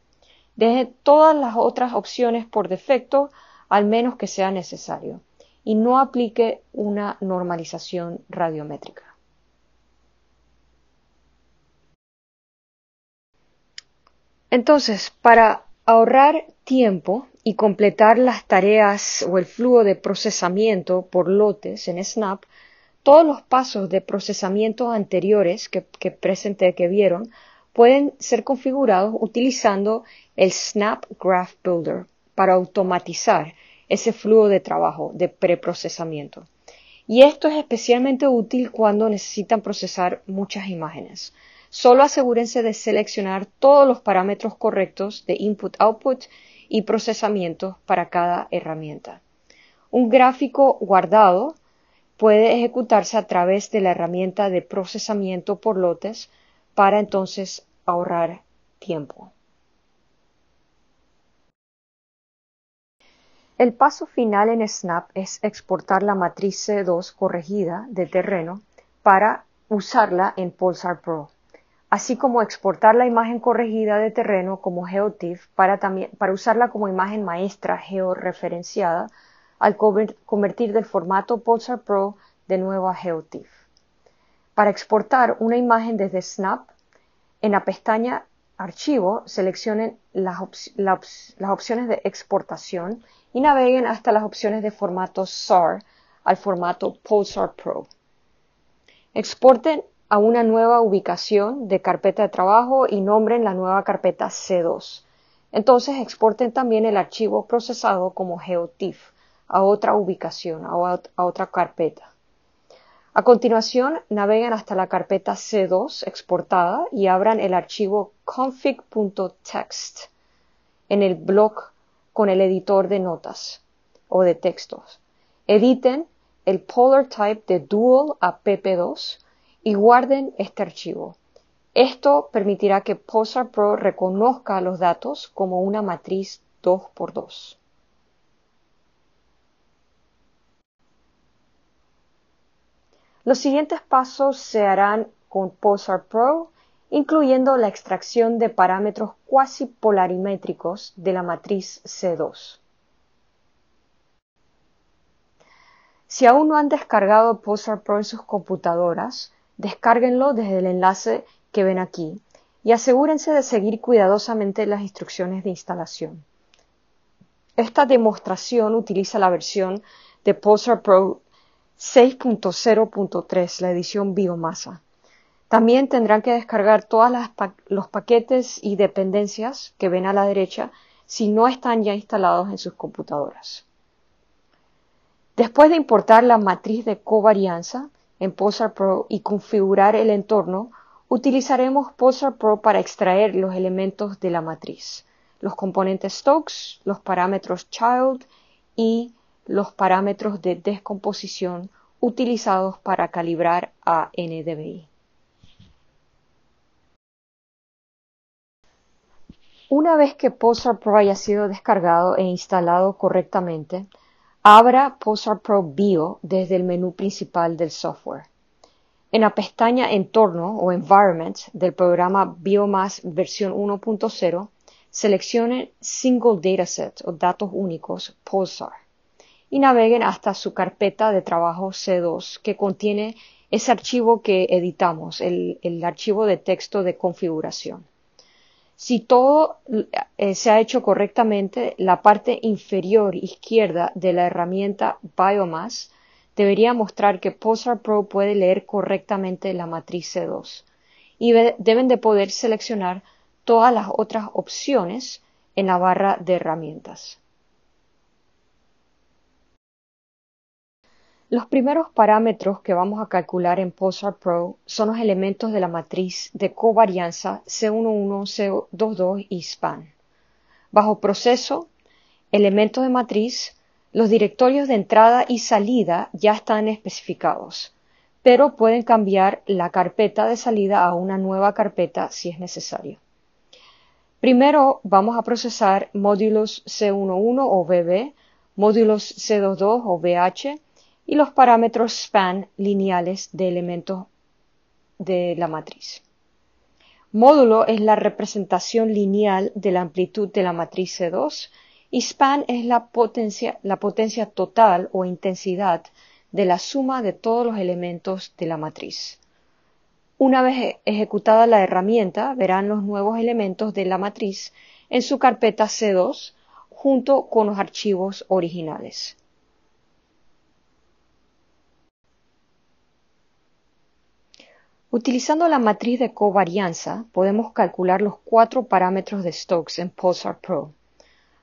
Deje todas las otras opciones por defecto, al menos que sea necesario, y no aplique una normalización radiométrica. Entonces, para ahorrar tiempo y completar las tareas o el flujo de procesamiento por lotes en Snap, todos los pasos de procesamiento anteriores que, presenté que vieron pueden ser configurados utilizando el Snap Graph Builder para automatizar ese flujo de trabajo de preprocesamiento. Y esto es especialmente útil cuando necesitan procesar muchas imágenes. Solo asegúrense de seleccionar todos los parámetros correctos de input-output y procesamiento para cada herramienta. Un gráfico guardado puede ejecutarse a través de la herramienta de procesamiento por lotes para entonces ahorrar tiempo. El paso final en Snap es exportar la matriz C2 corregida de terreno para usarla en Pulsar Pro, así como exportar la imagen corregida de terreno como GeoTIFF para, para usarla como imagen maestra georreferenciada al convertir del formato Pulsar Pro de nuevo a GeoTIFF. Para exportar una imagen desde Snap, en la pestaña Archivo seleccionen las, opciones de exportación y naveguen hasta las opciones de formato SAR al formato Pulsar Pro. Exporten a una nueva ubicación de carpeta de trabajo y nombren la nueva carpeta C2. Entonces exporten también el archivo procesado como GeoTIFF a otra ubicación, a otra carpeta. A continuación, naveguen hasta la carpeta C2 exportada y abran el archivo config.txt en el blog con el editor de notas o de textos. Editen el polar type de dual a pp2 y guarden este archivo. Esto permitirá que Pulsar Pro reconozca los datos como una matriz 2x2. Los siguientes pasos se harán con Pulsar Pro, incluyendo la extracción de parámetros cuasi polarimétricos de la matriz C2. Si aún no han descargado Pulsar Pro en sus computadoras, descárguenlo desde el enlace que ven aquí y asegúrense de seguir cuidadosamente las instrucciones de instalación. Esta demostración utiliza la versión de Pulsar Pro 6.0.3, la edición biomasa. También tendrán que descargar todos los paquetes y dependencias que ven a la derecha si no están ya instalados en sus computadoras. Después de importar la matriz de covarianza en Pulsar Pro y configurar el entorno, utilizaremos Pulsar Pro para extraer los elementos de la matriz, los componentes Stokes, los parámetros Child y los parámetros de descomposición utilizados para calibrar a NDVI. Una vez que Pulsar Pro haya sido descargado e instalado correctamente, abra Pulsar Pro Bio desde el menú principal del software. En la pestaña Entorno o Environment del programa Biomass versión 1.0, seleccione Single Dataset o datos únicos Pulsar y naveguen hasta su carpeta de trabajo C2 que contiene ese archivo que editamos, el, archivo de texto de configuración. Si todo eh, se ha hecho correctamente, la parte inferior izquierda de la herramienta Biomass debería mostrar que Pulsar Pro puede leer correctamente la matriz C2 y deben de poder seleccionar todas las otras opciones en la barra de herramientas. Los primeros parámetros que vamos a calcular en Pulsar Pro son los elementos de la matriz de covarianza C11, C22 y SPAN. Bajo proceso, elementos de matriz, los directorios de entrada y salida ya están especificados, pero pueden cambiar la carpeta de salida a una nueva carpeta si es necesario. Primero vamos a procesar módulos C11 o VB, módulos C22 o VH, y los parámetros span lineales de elementos de la matriz. Módulo es la representación lineal de la amplitud de la matriz C2 y span es la potencia, la potencia total o intensidad de la suma de todos los elementos de la matriz. Una vez ejecutada la herramienta, verán los nuevos elementos de la matriz en su carpeta C2 junto con los archivos originales. Utilizando la matriz de covarianza, podemos calcular los cuatro parámetros de Stokes en Pulsar Pro.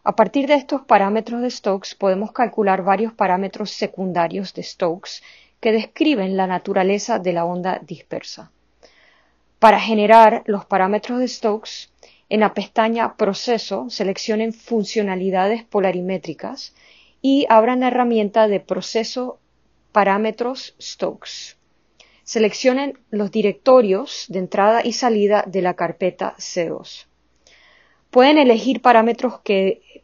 A partir de estos parámetros de Stokes podemos calcular varios parámetros secundarios de Stokes que describen la naturaleza de la onda dispersa. Para generar los parámetros de Stokes, en la pestaña Proceso seleccionen Funcionalidades polarimétricas y abran la herramienta de Proceso Parámetros Stokes. Seleccionen los directorios de entrada y salida de la carpeta C2. Pueden elegir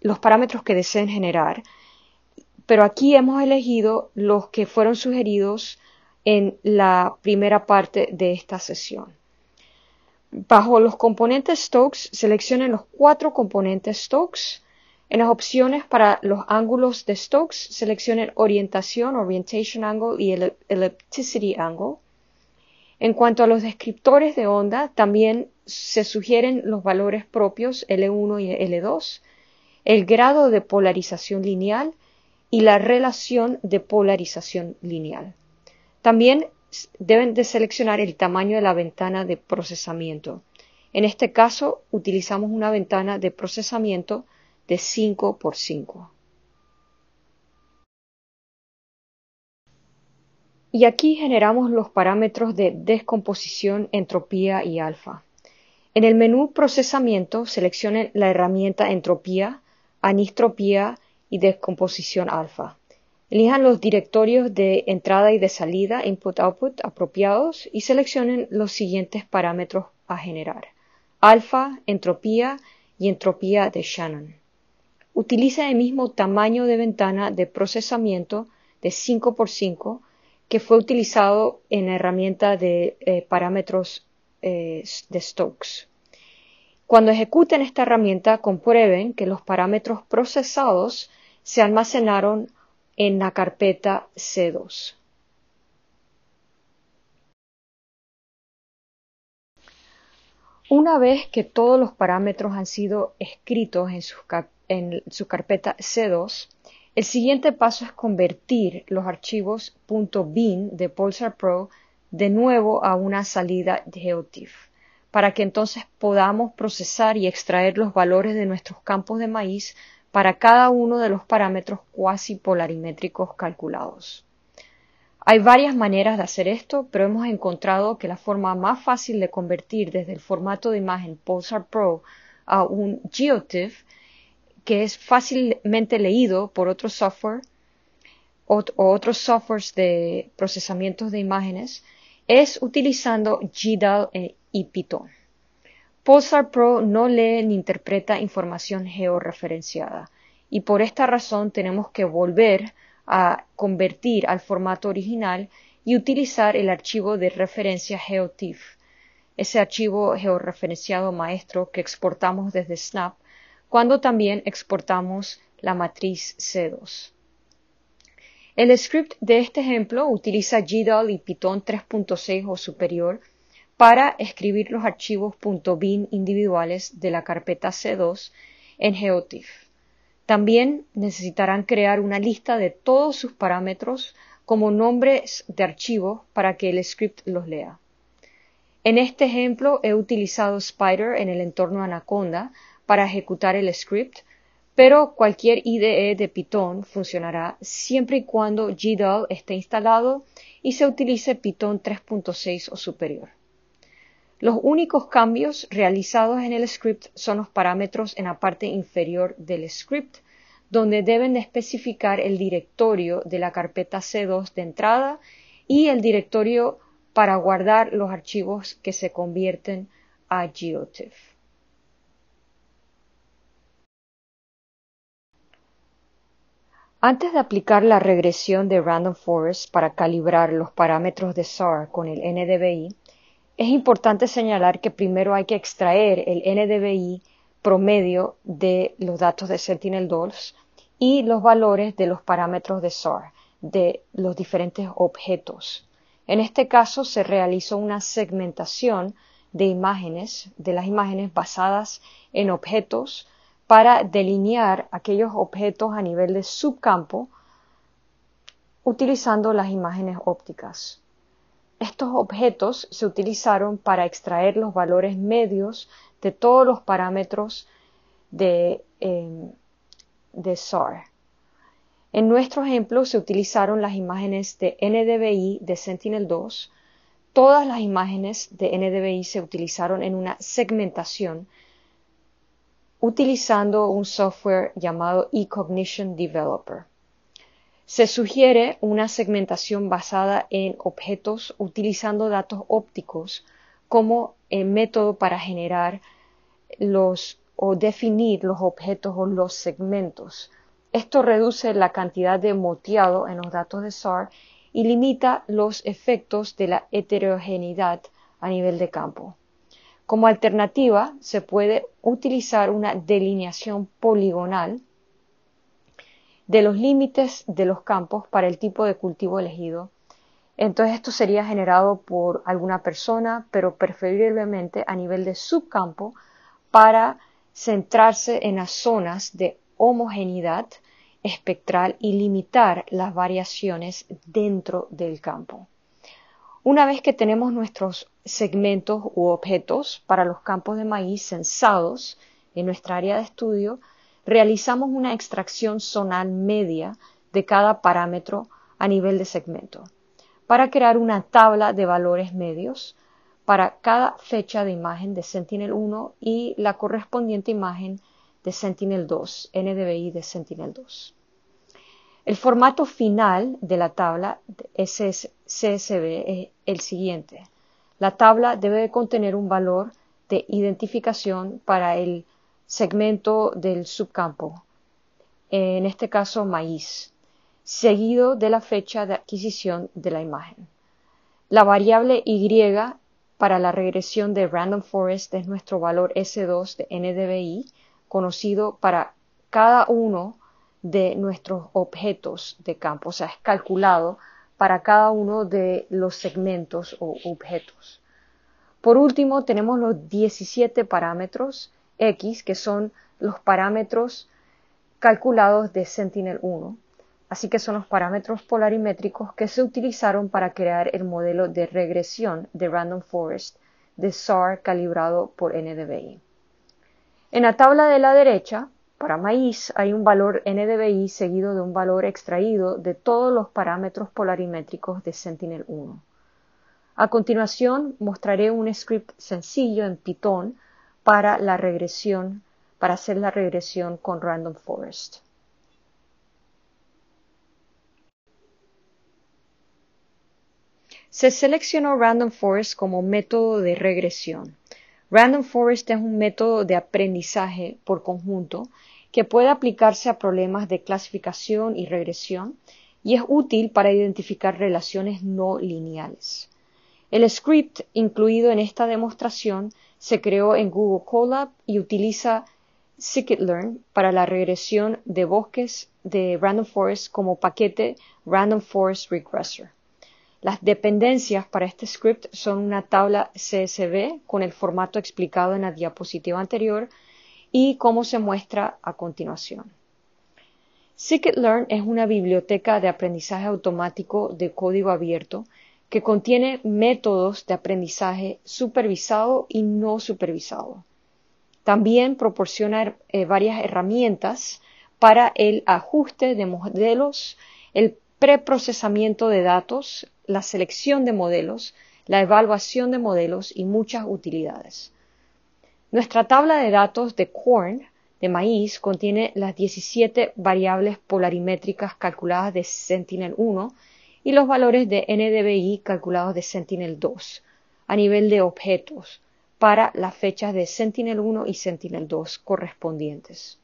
los parámetros que deseen generar, pero aquí hemos elegido los que fueron sugeridos en la primera parte de esta sesión. Bajo los componentes Stokes, seleccionen los cuatro componentes Stokes. En las opciones para los ángulos de Stokes, seleccionen orientación, orientation angle y ellipticity angle. En cuanto a los descriptores de onda, también se sugieren los valores propios L1 y L2, el grado de polarización lineal y la relación de polarización lineal. También deben de seleccionar el tamaño de la ventana de procesamiento. En este caso, utilizamos una ventana de procesamiento de 5 por 5. Y aquí generamos los parámetros de descomposición, entropía y alfa. En el menú Procesamiento seleccionen la herramienta Entropía, Anistropía y Descomposición alfa. Elijan los directorios de entrada y de salida input-output apropiados y seleccionen los siguientes parámetros a generar. Alfa, entropía y entropía de Shannon. Utiliza el mismo tamaño de ventana de procesamiento de 5x5 que fue utilizado en la herramienta de eh, parámetros eh, de Stokes. Cuando ejecuten esta herramienta, comprueben que los parámetros procesados se almacenaron en la carpeta C2. Una vez que todos los parámetros han sido escritos en su, en su carpeta C2, el siguiente paso es convertir los archivos .bin de Pulsar Pro de nuevo a una salida GeoTIFF para que entonces podamos procesar y extraer los valores de nuestros campos de maíz para cada uno de los parámetros cuasi polarimétricos calculados. Hay varias maneras de hacer esto, pero hemos encontrado que la forma más fácil de convertir desde el formato de imagen Pulsar Pro a un GeoTIFF que es fácilmente leído por otro software o, otros softwares de procesamiento de imágenes es utilizando GDAL e, y Python. Pulsar Pro no lee ni interpreta información georreferenciada y por esta razón tenemos que volver a convertir al formato original y utilizar el archivo de referencia GeoTIFF, ese archivo georreferenciado maestro que exportamos desde Snap cuando también exportamos la matriz C2. El script de este ejemplo utiliza GDAL y Python 3.6 o superior para escribir los archivos .bin individuales de la carpeta C2 en GeoTIFF. También necesitarán crear una lista de todos sus parámetros como nombres de archivos para que el script los lea. En este ejemplo he utilizado Spider en el entorno Anaconda para ejecutar el script, pero cualquier IDE de Python funcionará siempre y cuando GDAL esté instalado y se utilice Python 3.6 o superior. Los únicos cambios realizados en el script son los parámetros en la parte inferior del script, donde deben especificar el directorio de la carpeta C2 de entrada y el directorio para guardar los archivos que se convierten a GeoTIFF. Antes de aplicar la regresión de Random Forest para calibrar los parámetros de SAR con el NDVI, es importante señalar que primero hay que extraer el NDVI promedio de los datos de Sentinel-2 y los valores de los parámetros de SAR de los diferentes objetos. En este caso se realizó una segmentación de imágenes, de las imágenes basadas en objetos para delinear aquellos objetos a nivel de subcampo utilizando las imágenes ópticas. Estos objetos se utilizaron para extraer los valores medios de todos los parámetros de, em, SAR. En nuestro ejemplo se utilizaron las imágenes de NDVI de Sentinel-2. Todas las imágenes de NDVI se utilizaron en una segmentación utilizando un software llamado eCognition Developer. Se sugiere una segmentación basada en objetos utilizando datos ópticos como el método para generar los o definir los objetos o los segmentos. Esto reduce la cantidad de moteado en los datos de SAR y limita los efectos de la heterogeneidad a nivel de campo. Como alternativa, se puede utilizar una delineación poligonal de los límites de los campos para el tipo de cultivo elegido. Entonces esto sería generado por alguna persona, pero preferiblemente a nivel de subcampo para centrarse en las zonas de homogeneidad espectral y limitar las variaciones dentro del campo. Una vez que tenemos nuestros segmentos u objetos para los campos de maíz censados en nuestra área de estudio, realizamos una extracción zonal media de cada parámetro a nivel de segmento para crear una tabla de valores medios para cada fecha de imagen de Sentinel-1 y la correspondiente imagen de Sentinel-2, NDVI de Sentinel-2. El formato final de la tabla CSV es el siguiente. La tabla debe contener un valor de identificación para el segmento del subcampo, en este caso maíz, seguido de la fecha de adquisición de la imagen. La variable Y para la regresión de Random Forest es nuestro valor S2 de NDVI, conocido para cada uno de nuestros objetos de campo, o sea, es calculado para cada uno de los segmentos o objetos. Por último, tenemos los 17 parámetros X, que son los parámetros calculados de Sentinel-1. Así que son los parámetros polarimétricos que se utilizaron para crear el modelo de regresión de Random Forest de SAR calibrado por NDVI. En la tabla de la derecha, para maíz hay un valor NDVI seguido de un valor extraído de todos los parámetros polarimétricos de Sentinel-1. A continuación mostraré un script sencillo en Python para la regresión, para hacer la regresión con Random Forest. Se seleccionó Random Forest como método de regresión. Random Forest es un método de aprendizaje por conjunto que puede aplicarse a problemas de clasificación y regresión y es útil para identificar relaciones no lineales. El script incluido en esta demostración se creó en Google Colab y utiliza scikit-learn para la regresión de bosques de Random Forest como paquete Random Forest Regressor. Las dependencias para este script son una tabla CSV con el formato explicado en la diapositiva anterior y cómo se muestra a continuación. Scikit-learn es una biblioteca de aprendizaje automático de código abierto que contiene métodos de aprendizaje supervisado y no supervisado. También proporciona eh, varias herramientas para el ajuste de modelos, el preprocesamiento de datos, la selección de modelos, la evaluación de modelos y muchas utilidades. Nuestra tabla de datos de corn, de maíz, contiene las 17 variables polarimétricas calculadas de Sentinel-1 y los valores de NDVI calculados de Sentinel-2 a nivel de objetos para las fechas de Sentinel-1 y Sentinel-2 correspondientes.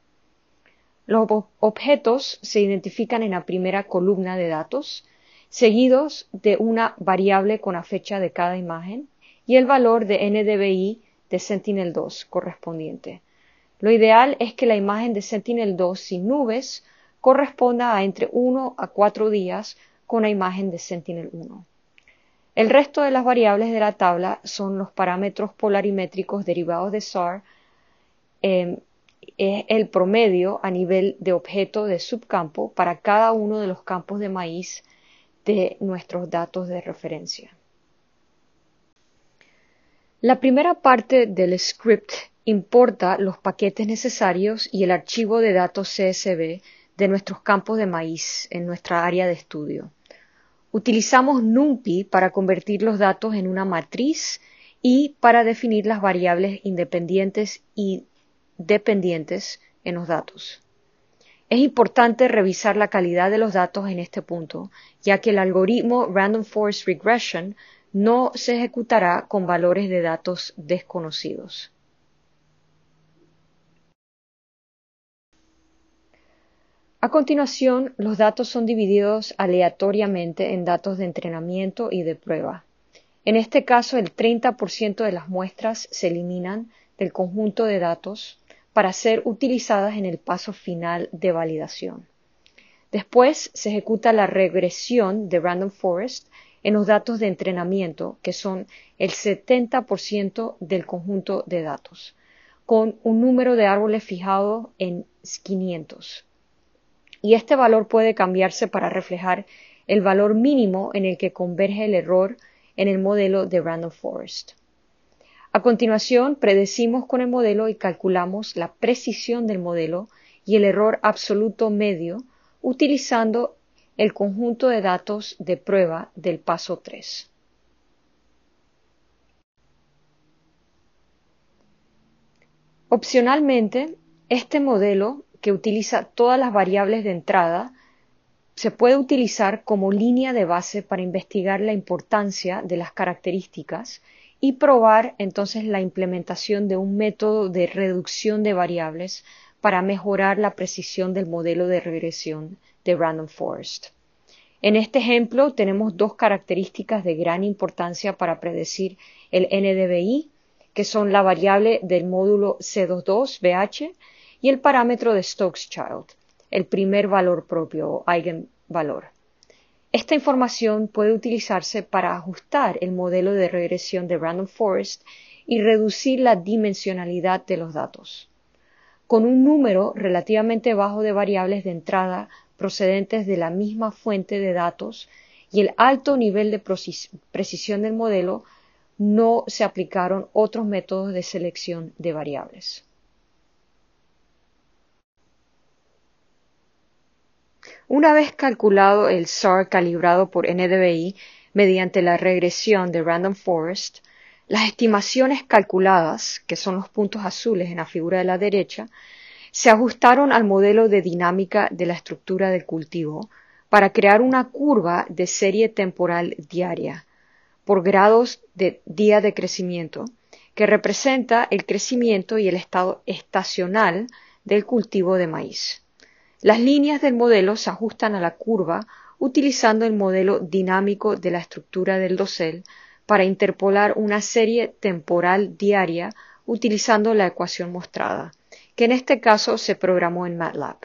Los objetos se identifican en la primera columna de datos, seguidos de una variable con la fecha de cada imagen y el valor de NDVI de Sentinel-2 correspondiente. Lo ideal es que la imagen de Sentinel-2 sin nubes corresponda a entre 1 a 4 días con la imagen de Sentinel-1. El resto de las variables de la tabla son los parámetros polarimétricos derivados de SAR, em, es el promedio a nivel de objeto de subcampo para cada uno de los campos de maíz de nuestros datos de referencia. La primera parte del script importa los paquetes necesarios y el archivo de datos CSV de nuestros campos de maíz en nuestra área de estudio. Utilizamos NumPy para convertir los datos en una matriz y para definir las variables independientes y dependientes en los datos. Es importante revisar la calidad de los datos en este punto, ya que el algoritmo Random Forest Regression no se ejecutará con valores de datos desconocidos. A continuación, los datos son divididos aleatoriamente en datos de entrenamiento y de prueba. En este caso, el 30% de las muestras se eliminan del conjunto de datos para ser utilizadas en el paso final de validación. Después se ejecuta la regresión de Random Forest en los datos de entrenamiento, que son el 70% del conjunto de datos, con un número de árboles fijado en 500 y este valor puede cambiarse para reflejar el valor mínimo en el que converge el error en el modelo de Random Forest. A continuación, predecimos con el modelo y calculamos la precisión del modelo y el error absoluto medio utilizando el conjunto de datos de prueba del paso 3. Opcionalmente, este modelo que utiliza todas las variables de entrada, se puede utilizar como línea de base para investigar la importancia de las características y probar entonces la implementación de un método de reducción de variables para mejorar la precisión del modelo de regresión de Random Forest. En este ejemplo tenemos dos características de gran importancia para predecir el NDVI, que son la variable del módulo C22BH y el parámetro de Stokes-Child, el primer valor propio o eigenvalor. Esta información puede utilizarse para ajustar el modelo de regresión de Random Forest y reducir la dimensionalidad de los datos. Con un número relativamente bajo de variables de entrada procedentes de la misma fuente de datos y el alto nivel de precisión del modelo, no se aplicaron otros métodos de selección de variables. Una vez calculado el SAR calibrado por NDVI mediante la regresión de Random Forest, las estimaciones calculadas, que son los puntos azules en la figura de la derecha, se ajustaron al modelo de dinámica de la estructura del cultivo para crear una curva de serie temporal diaria por grados de día de crecimiento que representa el crecimiento y el estado estacional del cultivo de maíz. Las líneas del modelo se ajustan a la curva utilizando el modelo dinámico de la estructura del dosel para interpolar una serie temporal diaria utilizando la ecuación mostrada, que en este caso se programó en MATLAB.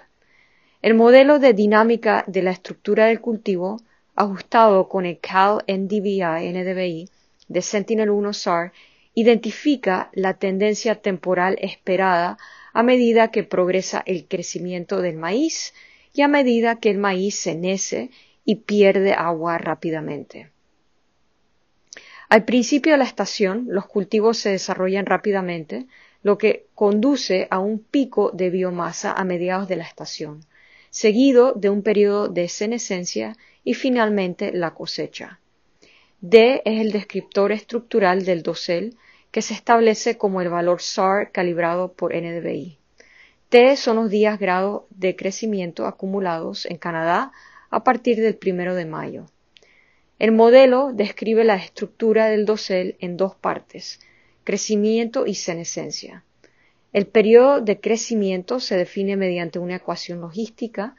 El modelo de dinámica de la estructura del cultivo, ajustado con el CAL NDVI, de Sentinel-1 SAR, identifica la tendencia temporal esperada a medida que progresa el crecimiento del maíz y a medida que el maíz se nece y pierde agua rápidamente. Al principio de la estación, los cultivos se desarrollan rápidamente, lo que conduce a un pico de biomasa a mediados de la estación, seguido de un periodo de senescencia y finalmente la cosecha. D es el descriptor estructural del dosel que se establece como el valor SAR calibrado por NDVI. T son los días grado de crecimiento acumulados en Canadá a partir del primero de mayo. El modelo describe la estructura del dosel en dos partes, crecimiento y senescencia. El periodo de crecimiento se define mediante una ecuación logística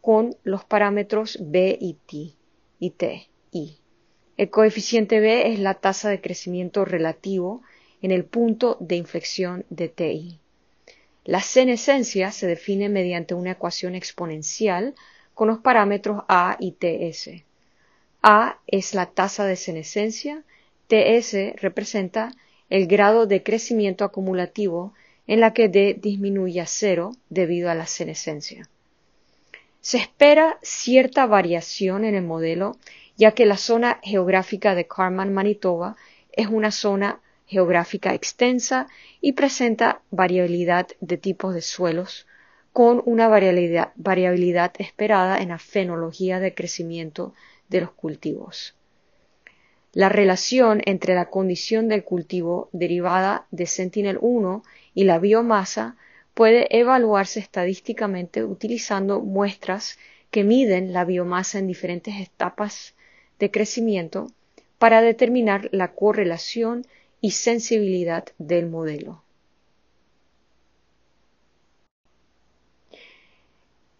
con los parámetros B y T, y T, I. El coeficiente B es la tasa de crecimiento relativo en el punto de inflexión de TI. La senescencia se define mediante una ecuación exponencial con los parámetros A y TS. A es la tasa de senescencia, TS representa el grado de crecimiento acumulativo en la que D disminuye a cero debido a la senescencia. Se espera cierta variación en el modelo, ya que la zona geográfica de Carman, Manitoba, es una zona geográfica extensa y presenta variabilidad de tipos de suelos, con una variabilidad, variabilidad esperada en la fenología de crecimiento de los cultivos. La relación entre la condición del cultivo derivada de Sentinel-1 y la biomasa puede evaluarse estadísticamente utilizando muestras que miden la biomasa en diferentes etapas de crecimiento para determinar la correlación y sensibilidad del modelo.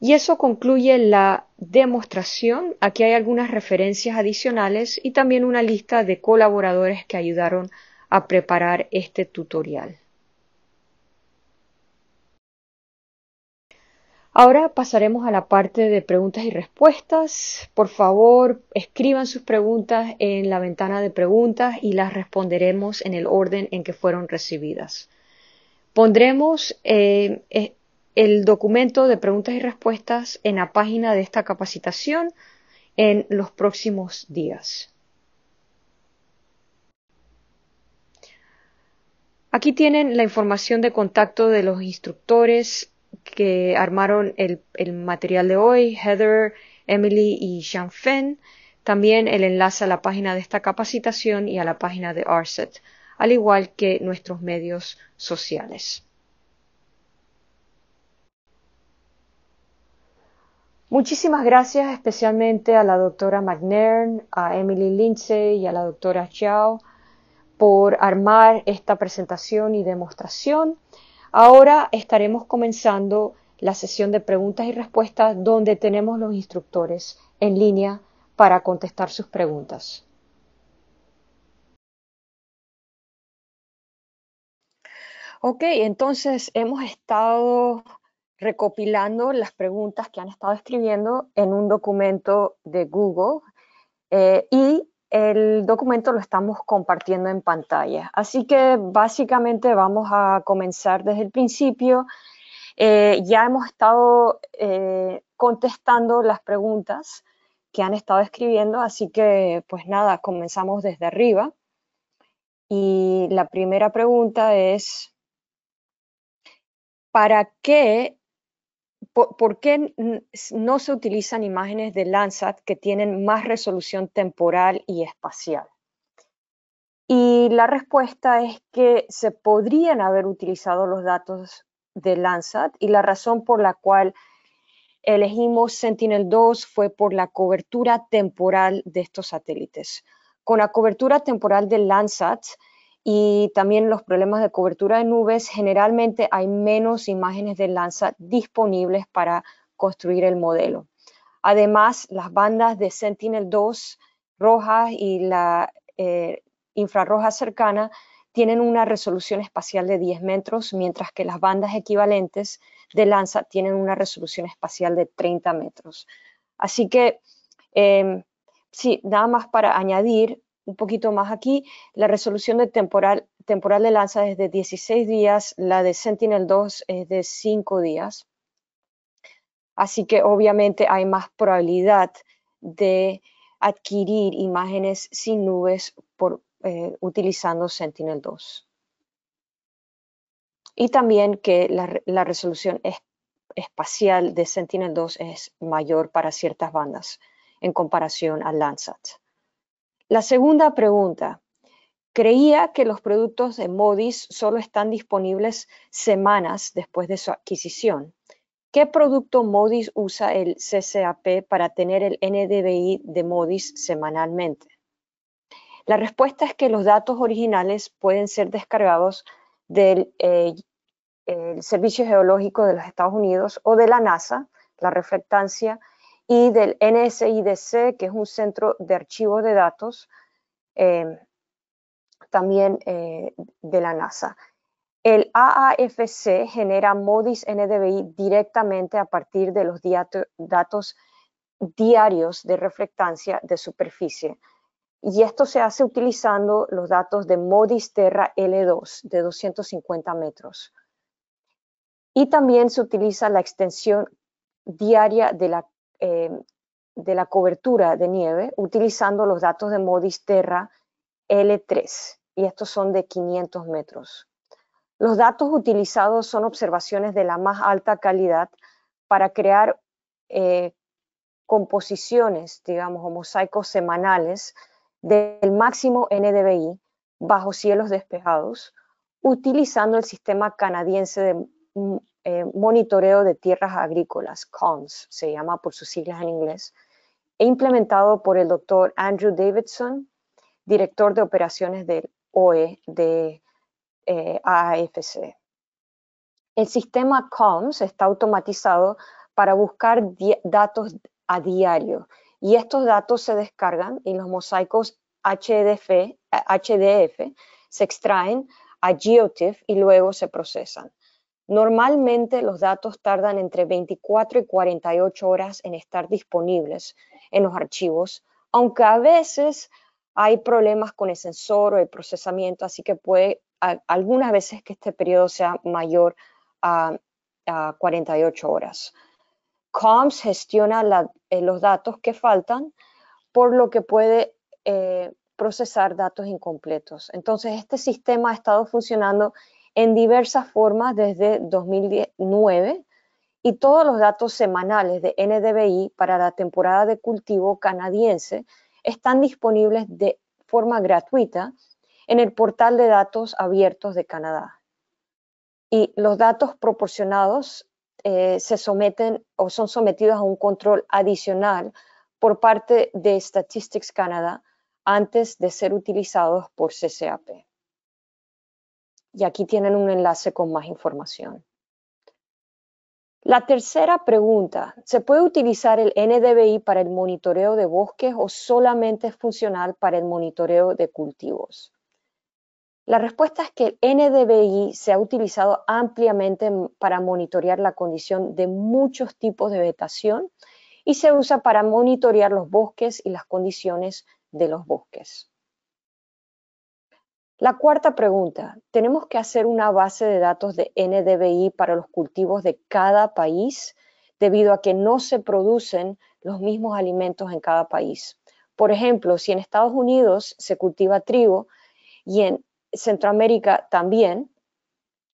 Y eso concluye la demostración. Aquí hay algunas referencias adicionales y también una lista de colaboradores que ayudaron a preparar este tutorial. Ahora pasaremos a la parte de preguntas y respuestas. Por favor, escriban sus preguntas en la ventana de preguntas y las responderemos en el orden en que fueron recibidas. Pondremos eh, eh, el documento de preguntas y respuestas en la página de esta capacitación en los próximos días. Aquí tienen la información de contacto de los instructores que armaron el, material de hoy, Heather, Emily y Jean Fen. También el enlace a la página de esta capacitación y a la página de ARSET, al igual que nuestros medios sociales. Muchísimas gracias especialmente a la doctora McNairn, a Emily Lindsay y a la doctora Chao por armar esta presentación y demostración. Ahora estaremos comenzando la sesión de preguntas y respuestas donde tenemos los instructores en línea para contestar sus preguntas. Ok, entonces hemos estado recopilando las preguntas que han estado escribiendo en un documento de Google eh, y el documento lo estamos compartiendo en pantalla. Así que básicamente vamos a comenzar desde el principio. Eh, ya hemos estado eh, contestando las preguntas que han estado escribiendo, así que pues nada, comenzamos desde arriba. Y la primera pregunta es, ¿para qué ¿por, qué no se utilizan imágenes de Landsat que tienen más resolución temporal y espacial? Y la respuesta es que se podrían haber utilizado los datos de Landsat y la razón por la cual elegimos Sentinel-2 fue por la cobertura temporal de estos satélites. Con la cobertura temporal de Landsat, y también los problemas de cobertura de nubes, generalmente hay menos imágenes de Landsat disponibles para construir el modelo. Además, las bandas de Sentinel-2 rojas y la eh, infrarroja cercana tienen una resolución espacial de 10 metros, mientras que las bandas equivalentes de Landsat tienen una resolución espacial de 30 metros. Así que, em, sí, nada más para añadir, un poquito más aquí, la resolución de temporal, de lanza es de 16 días, la de Sentinel-2 es de 5 días. Así que obviamente hay más probabilidad de adquirir imágenes sin nubes por, eh, utilizando Sentinel-2. y también que la, resolución espacial de Sentinel-2 es mayor para ciertas bandas en comparación a Landsat. La segunda pregunta. Creía que los productos de MODIS solo están disponibles semanas después de su adquisición. ¿Qué producto MODIS usa el CCAP para tener el NDVI de MODIS semanalmente? La respuesta es que los datos originales pueden ser descargados del eh, Servicio Geológico de los Estados Unidos o de la NASA, la reflectancia, y del NSIDC, que es un centro de archivos de datos, eh, también eh, de la NASA. El AAFC genera MODIS NDVI directamente a partir de los datos diarios de reflectancia de superficie y esto se hace utilizando los datos de MODIS Terra L2 de 250 metros. Y también se utiliza la extensión diaria de la, eh, de la cobertura de nieve utilizando los datos de MODIS Terra L3 y estos son de 500 metros. Los datos utilizados son observaciones de la más alta calidad para crear eh, composiciones, digamos, o mosaicos semanales del máximo NDVI bajo cielos despejados, utilizando el sistema canadiense de mm, eh, monitoreo de tierras agrícolas, CONS, se llama por sus siglas en inglés, e implementado por el doctor Andrew Davidson, director de operaciones del OE de eh, AAFC. El sistema CONS está automatizado para buscar datos a diario y estos datos se descargan y los mosaicos HDF, HDF se extraen a GeoTIFF y luego se procesan. Normalmente los datos tardan entre 24 y 48 horas en estar disponibles en los archivos, aunque a veces hay problemas con el sensor o el procesamiento, así que puede algunas veces que este periodo sea mayor a, a 48 horas. COMS gestiona eh, los datos que faltan, por lo que puede eh, procesar datos incompletos. Entonces, este sistema ha estado funcionando en diversas formas desde 2009 y todos los datos semanales de NDVI para la temporada de cultivo canadiense están disponibles de forma gratuita en el portal de datos abiertos de Canadá. Y los datos proporcionados eh, se someten o son sometidos a un control adicional por parte de Statistics Canada antes de ser utilizados por CCAP. Y aquí tienen un enlace con más información. La tercera pregunta, ¿se puede utilizar el NDVI para el monitoreo de bosques o solamente es funcional para el monitoreo de cultivos? La respuesta es que el NDVI se ha utilizado ampliamente para monitorear la condición de muchos tipos de vegetación y se usa para monitorear los bosques y las condiciones de los bosques. La cuarta pregunta, ¿tenemos que hacer una base de datos de NDVI para los cultivos de cada país debido a que no se producen los mismos alimentos en cada país? Por ejemplo, si en Estados Unidos se cultiva trigo y en Centroamérica también,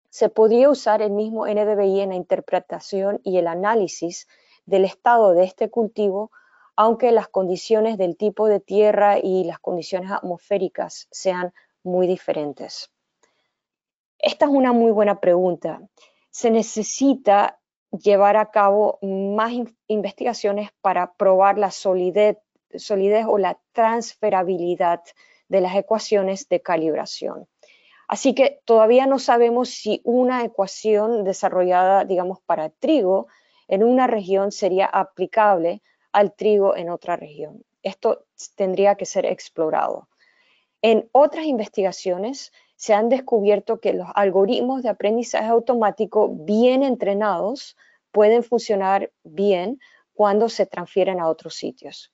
se podría usar el mismo NDVI en la interpretación y el análisis del estado de este cultivo, aunque las condiciones del tipo de tierra y las condiciones atmosféricas sean muy diferentes. Esta es una muy buena pregunta. Se necesita llevar a cabo más investigaciones para probar la solidez, solidez o la transferabilidad de las ecuaciones de calibración. Así que todavía no sabemos si una ecuación desarrollada, digamos, para trigo en una región sería aplicable al trigo en otra región. Esto tendría que ser explorado. En otras investigaciones se han descubierto que los algoritmos de aprendizaje automático bien entrenados pueden funcionar bien cuando se transfieren a otros sitios.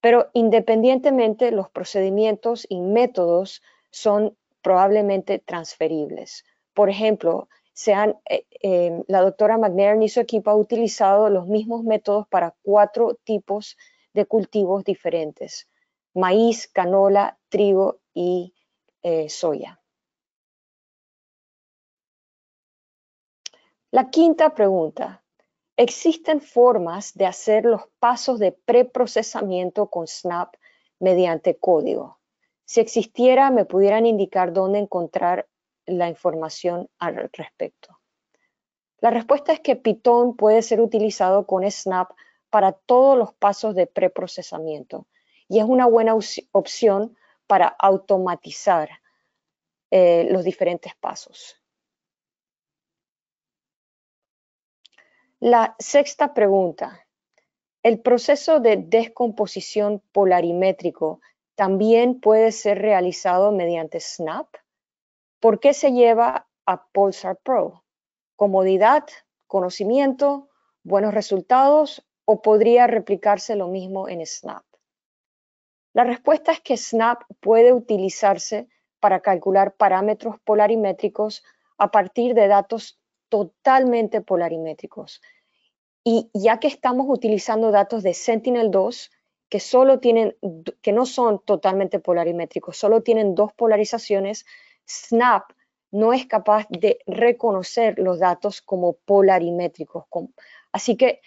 Pero independientemente, los procedimientos y métodos son probablemente transferibles. Por ejemplo, eh, em, la doctora McNair y su equipo ha utilizado los mismos métodos para cuatro tipos de cultivos diferentes, maíz, canola, trigo y eh, soya. La quinta pregunta. ¿Existen formas de hacer los pasos de preprocesamiento con Snap mediante código? Si existiera, me pudieran indicar dónde encontrar la información al respecto. La respuesta es que Python puede ser utilizado con Snap para todos los pasos de preprocesamiento y es una buena opción para automatizar eh, los diferentes pasos. La sexta pregunta. ¿El proceso de descomposición polarimétrico también puede ser realizado mediante Snap? ¿Por qué se lleva a Pulsar Pro? ¿Comodidad, conocimiento, buenos resultados o podría replicarse lo mismo en Snap? La respuesta es que Snap puede utilizarse para calcular parámetros polarimétricos a partir de datos totalmente polarimétricos. Y ya que estamos utilizando datos de Sentinel-2, que, solo tienen, que no son totalmente polarimétricos, solo tienen dos polarizaciones, Snap no es capaz de reconocer los datos como polarimétricos. Así que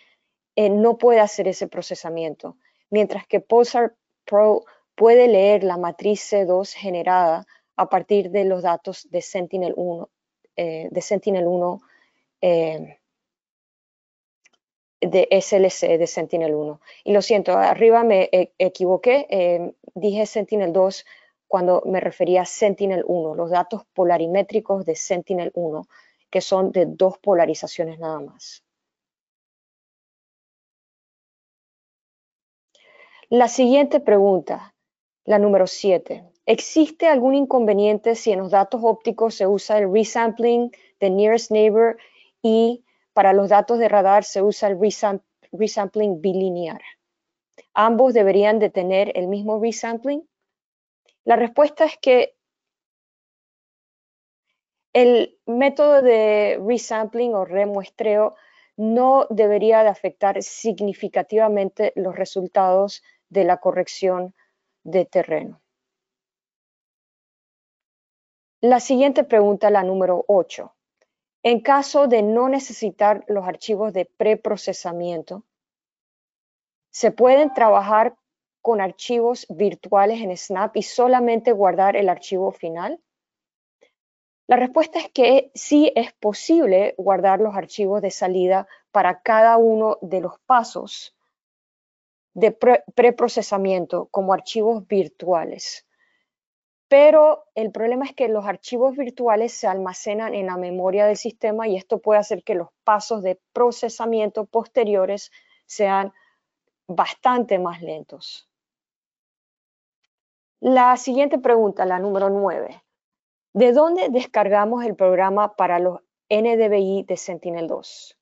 eh, no puede hacer ese procesamiento. Mientras que Pulsar Pro puede leer la matriz C2 generada a partir de los datos de Sentinel-1 eh, de Sentinel-1 eh, de SLC de Sentinel-1. Y lo siento, arriba me e, equivoqué, eh, dije Sentinel-2 cuando me refería a Sentinel-1, los datos polarimétricos de Sentinel-1, que son de dos polarizaciones nada más. La siguiente pregunta, la número 7. ¿Existe algún inconveniente si en los datos ópticos se usa el resampling de nearest neighbor y para los datos de radar se usa el resampling bilinear. ¿Ambos deberían de tener el mismo resampling? La respuesta es que el método de resampling o remuestreo no debería de afectar significativamente los resultados de la corrección de terreno. La siguiente pregunta, la número 8. En caso de no necesitar los archivos de preprocesamiento, ¿se pueden trabajar con archivos virtuales en Snap y solamente guardar el archivo final? La respuesta es que sí es posible guardar los archivos de salida para cada uno de los pasos de preprocesamiento como archivos virtuales pero el problema es que los archivos virtuales se almacenan en la memoria del sistema y esto puede hacer que los pasos de procesamiento posteriores sean bastante más lentos. La siguiente pregunta, la número 9. ¿De dónde descargamos el programa para los NDVI de Sentinel-2?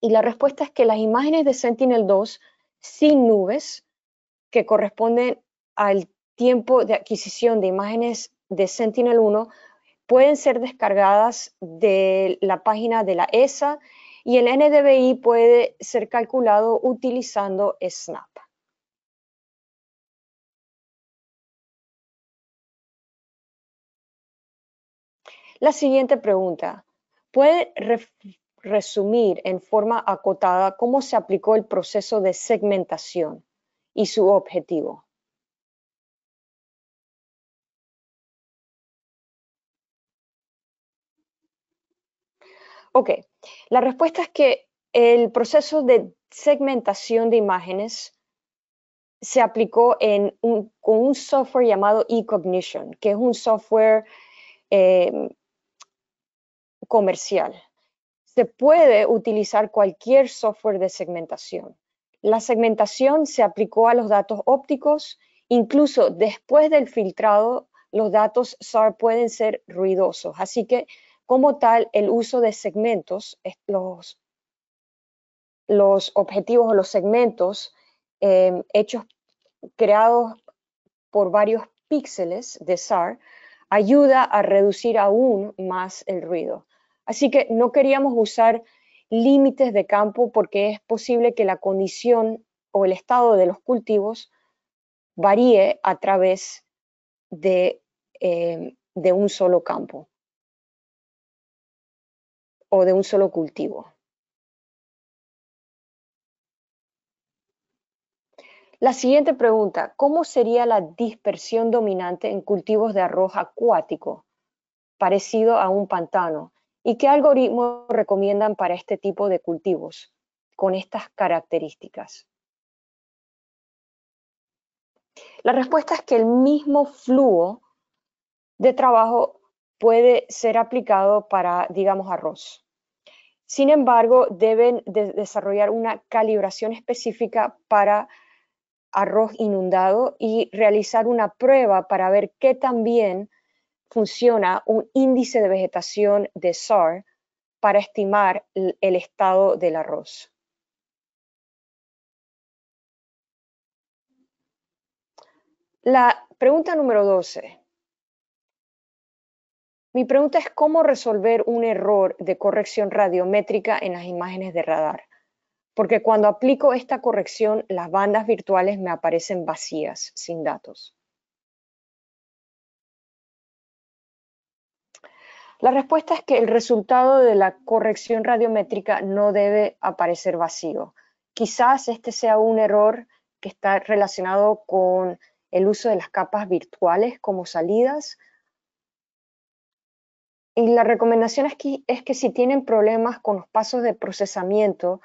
Y la respuesta es que las imágenes de Sentinel-2 sin nubes, que corresponden al tiempo de adquisición de imágenes de Sentinel-1 pueden ser descargadas de la página de la ESA y el NDVI puede ser calculado utilizando Snap. La siguiente pregunta. ¿Puede resumir en forma acotada cómo se aplicó el proceso de segmentación y su objetivo? Ok, la respuesta es que el proceso de segmentación de imágenes se aplicó en con un software llamado eCognition, que es un software em, comercial. Se puede utilizar cualquier software de segmentación. La segmentación se aplicó a los datos ópticos, incluso después del filtrado, los datos SAR pueden ser ruidosos. Así que como tal, el uso de segmentos, los, objetivos o los segmentos em, hechos, creados por varios píxeles de SAR, ayuda a reducir aún más el ruido. Así que no queríamos usar límites de campo porque es posible que la condición o el estado de los cultivos varíe a través de, em, de un solo campo. o de un solo cultivo. La siguiente pregunta, ¿cómo sería la dispersión dominante en cultivos de arroz acuático, parecido a un pantano? ¿Y qué algoritmo recomiendan para este tipo de cultivos con estas características? La respuesta es que el mismo flujo de trabajo puede ser aplicado para, digamos, arroz. Sin embargo, deben desarrollar una calibración específica para arroz inundado y realizar una prueba para ver qué también funciona un índice de vegetación de SAR para estimar el estado del arroz. La pregunta número 12. Mi pregunta es cómo resolver un error de corrección radiométrica en las imágenes de radar porque cuando aplico esta corrección, las bandas virtuales me aparecen vacías, sin datos. La respuesta es que el resultado de la corrección radiométrica no debe aparecer vacío. Quizás este sea un error que está relacionado con el uso de las capas virtuales como salidas. Y la recomendación es que, es que si tienen problemas con los pasos de procesamiento,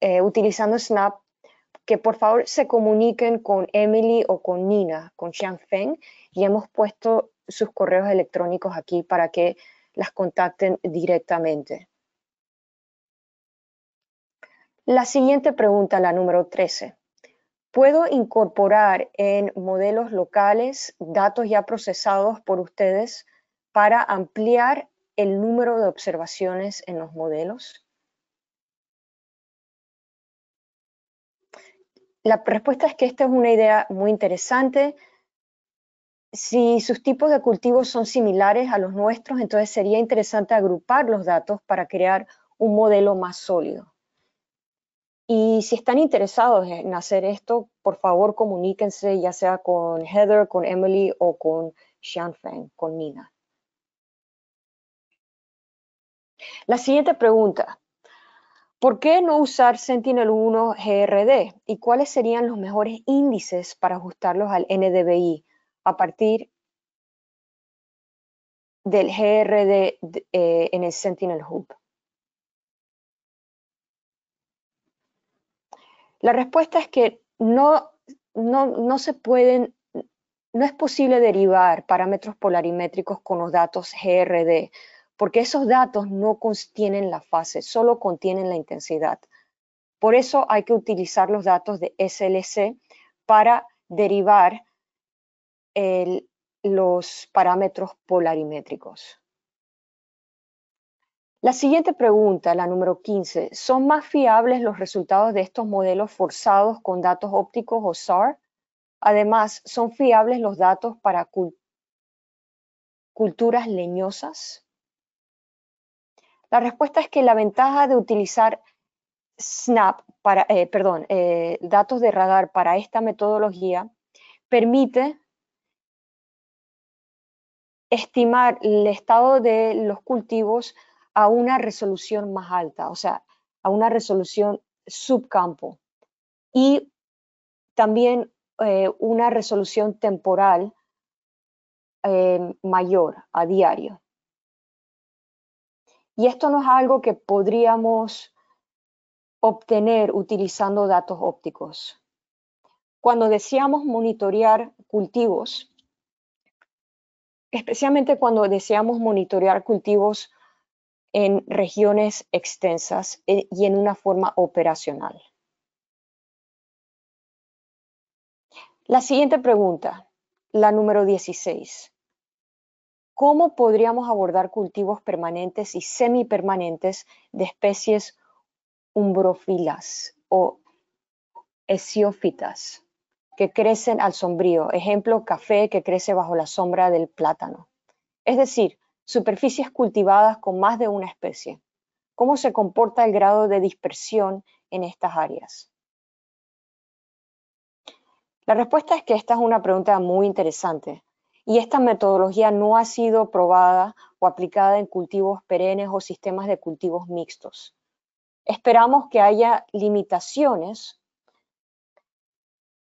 eh, utilizando Snap, que por favor se comuniquen con Emily o con Nina, con Xiangfeng, y hemos puesto sus correos electrónicos aquí para que las contacten directamente. La siguiente pregunta, la número 13. ¿Puedo incorporar en modelos locales datos ya procesados por ustedes para ampliar el número de observaciones en los modelos? La respuesta es que esta es una idea muy interesante. Si sus tipos de cultivos son similares a los nuestros, entonces sería interesante agrupar los datos para crear un modelo más sólido. Y si están interesados en hacer esto, por favor comuníquense ya sea con Heather, con Emily o con Xianfeng, con Nina. La siguiente pregunta. ¿Por qué no usar Sentinel-1 GRD? ¿Y cuáles serían los mejores índices para ajustarlos al NDVI a partir del GRD eh, en el Sentinel Hub? La respuesta es que no, no, no se pueden, no es posible derivar parámetros polarimétricos con los datos GRD porque esos datos no contienen la fase, solo contienen la intensidad. Por eso hay que utilizar los datos de SLC para derivar los parámetros polarimétricos. La siguiente pregunta, la número 15, ¿son más fiables los resultados de estos modelos forzados con datos ópticos o SAR? Además, ¿son fiables los datos para culturas leñosas? La respuesta es que la ventaja de utilizar Snap, para, eh, eh, datos de radar para esta metodología permite estimar el estado de los cultivos a una resolución más alta, o sea, a una resolución subcampo y también eh, una resolución temporal mayor a diario. Y esto no es algo que podríamos obtener utilizando datos ópticos. Cuando deseamos monitorear cultivos, especialmente cuando deseamos monitorear cultivos en regiones extensas eh, y en una forma operacional. La siguiente pregunta, la número 16. ¿Cómo podríamos abordar cultivos permanentes y semipermanentes de especies umbrofilas o esiófitas que crecen al sombrío? Ejemplo, café que crece bajo la sombra del plátano. Es decir, superficies cultivadas con más de una especie. ¿Cómo se comporta el grado de dispersión en estas áreas? La respuesta es que esta es una pregunta muy interesante y esta metodología no ha sido probada o aplicada en cultivos perennes o sistemas de cultivos mixtos. Esperamos que haya limitaciones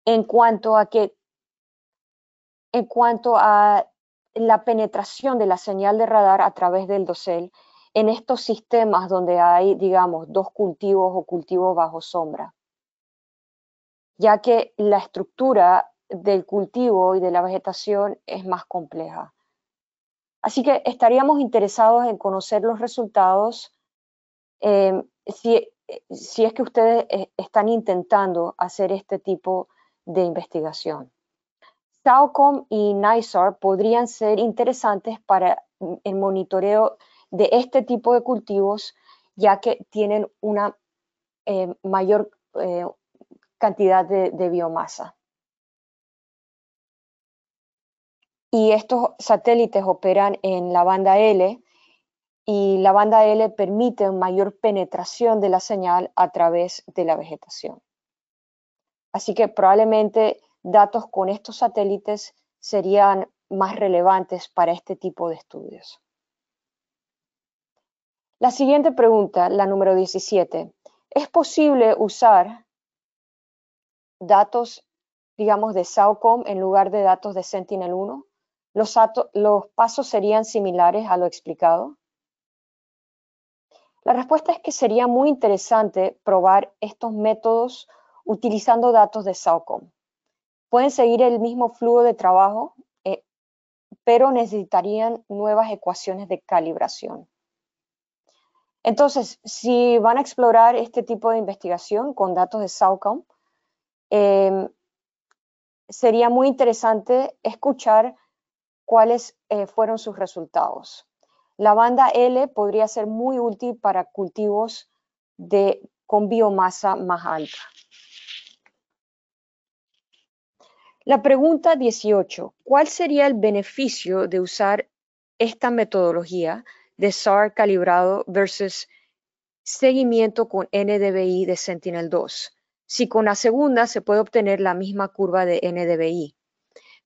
en cuanto a que en cuanto a la penetración de la señal de radar a través del dosel en estos sistemas donde hay, digamos, dos cultivos o cultivos bajo sombra, ya que la estructura del cultivo y de la vegetación es más compleja. Así que estaríamos interesados en conocer los resultados em, si, si, es que ustedes eh, están intentando hacer este tipo de investigación. SAOCOM y NISAR podrían ser interesantes para el monitoreo de este tipo de cultivos, ya que tienen una eh, mayor eh, cantidad de, biomasa. Y estos satélites operan en la banda L y la banda L permite mayor penetración de la señal a través de la vegetación. Así que probablemente datos con estos satélites serían más relevantes para este tipo de estudios. La siguiente pregunta, la número 17. ¿Es posible usar datos, digamos, de SAOCOM en lugar de datos de Sentinel-1? ¿Los, ¿Los pasos serían similares a lo explicado? La respuesta es que sería muy interesante probar estos métodos utilizando datos de SAOCOM. Pueden seguir el mismo flujo de trabajo, eh, pero necesitarían nuevas ecuaciones de calibración. Entonces, si van a explorar este tipo de investigación con datos de SAOCOM, em, sería muy interesante escuchar cuáles eh, fueron sus resultados. La banda L podría ser muy útil para cultivos de, con biomasa más alta. La pregunta 18. ¿Cuál sería el beneficio de usar esta metodología de SAR calibrado versus seguimiento con NDVI de Sentinel-2, si con la segunda se puede obtener la misma curva de NDVI.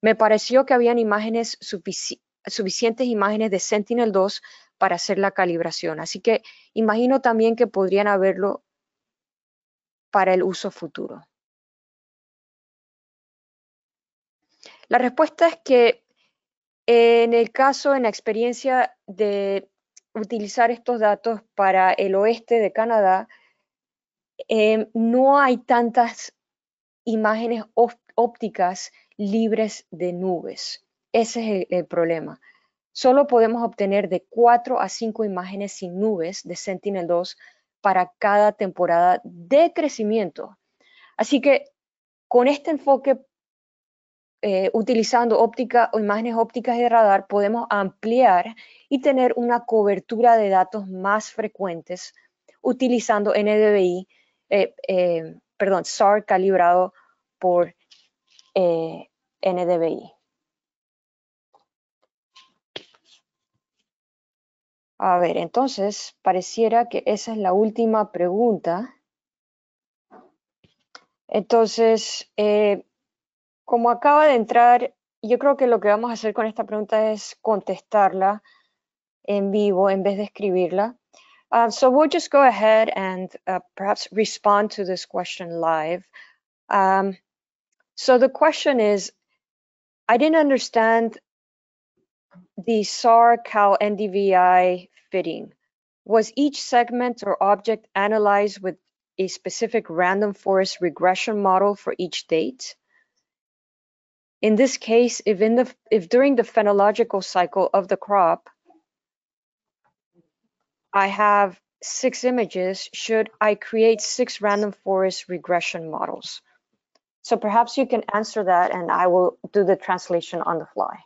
Me pareció que habían imágenes suficientes imágenes de Sentinel-2 para hacer la calibración, así que imagino también que podrían haberlo para el uso futuro. La respuesta es que en el caso, en la experiencia de utilizar estos datos para el oeste de Canadá, em, no hay tantas imágenes ópticas libres de nubes. Ese es el, problema. Solo podemos obtener de 4 a 5 imágenes sin nubes de Sentinel-2 para cada temporada de crecimiento. Así que con este enfoque, eh, utilizando óptica o imágenes ópticas de radar, podemos ampliar y tener una cobertura de datos más frecuentes utilizando NDVI, eh, eh, perdón, SAR calibrado por NDVI. A ver, entonces pareciera que esa es la última pregunta. Entonces, como acaba de entrar, yo creo que lo que vamos a hacer con esta pregunta es contestarla en vivo en vez de escribirla. Uh, so we'll just go ahead and uh, perhaps respond to this question live. Um, so the question is, I didn't understand the SAR CAL NDVI fitting. Was each segment or object analyzed with a specific random forest regression model for each date? In this case, if, in the, if during the phenological cycle of the crop, I have six images, should I create six random forest regression models? So perhaps you can answer that and I will do the translation on the fly.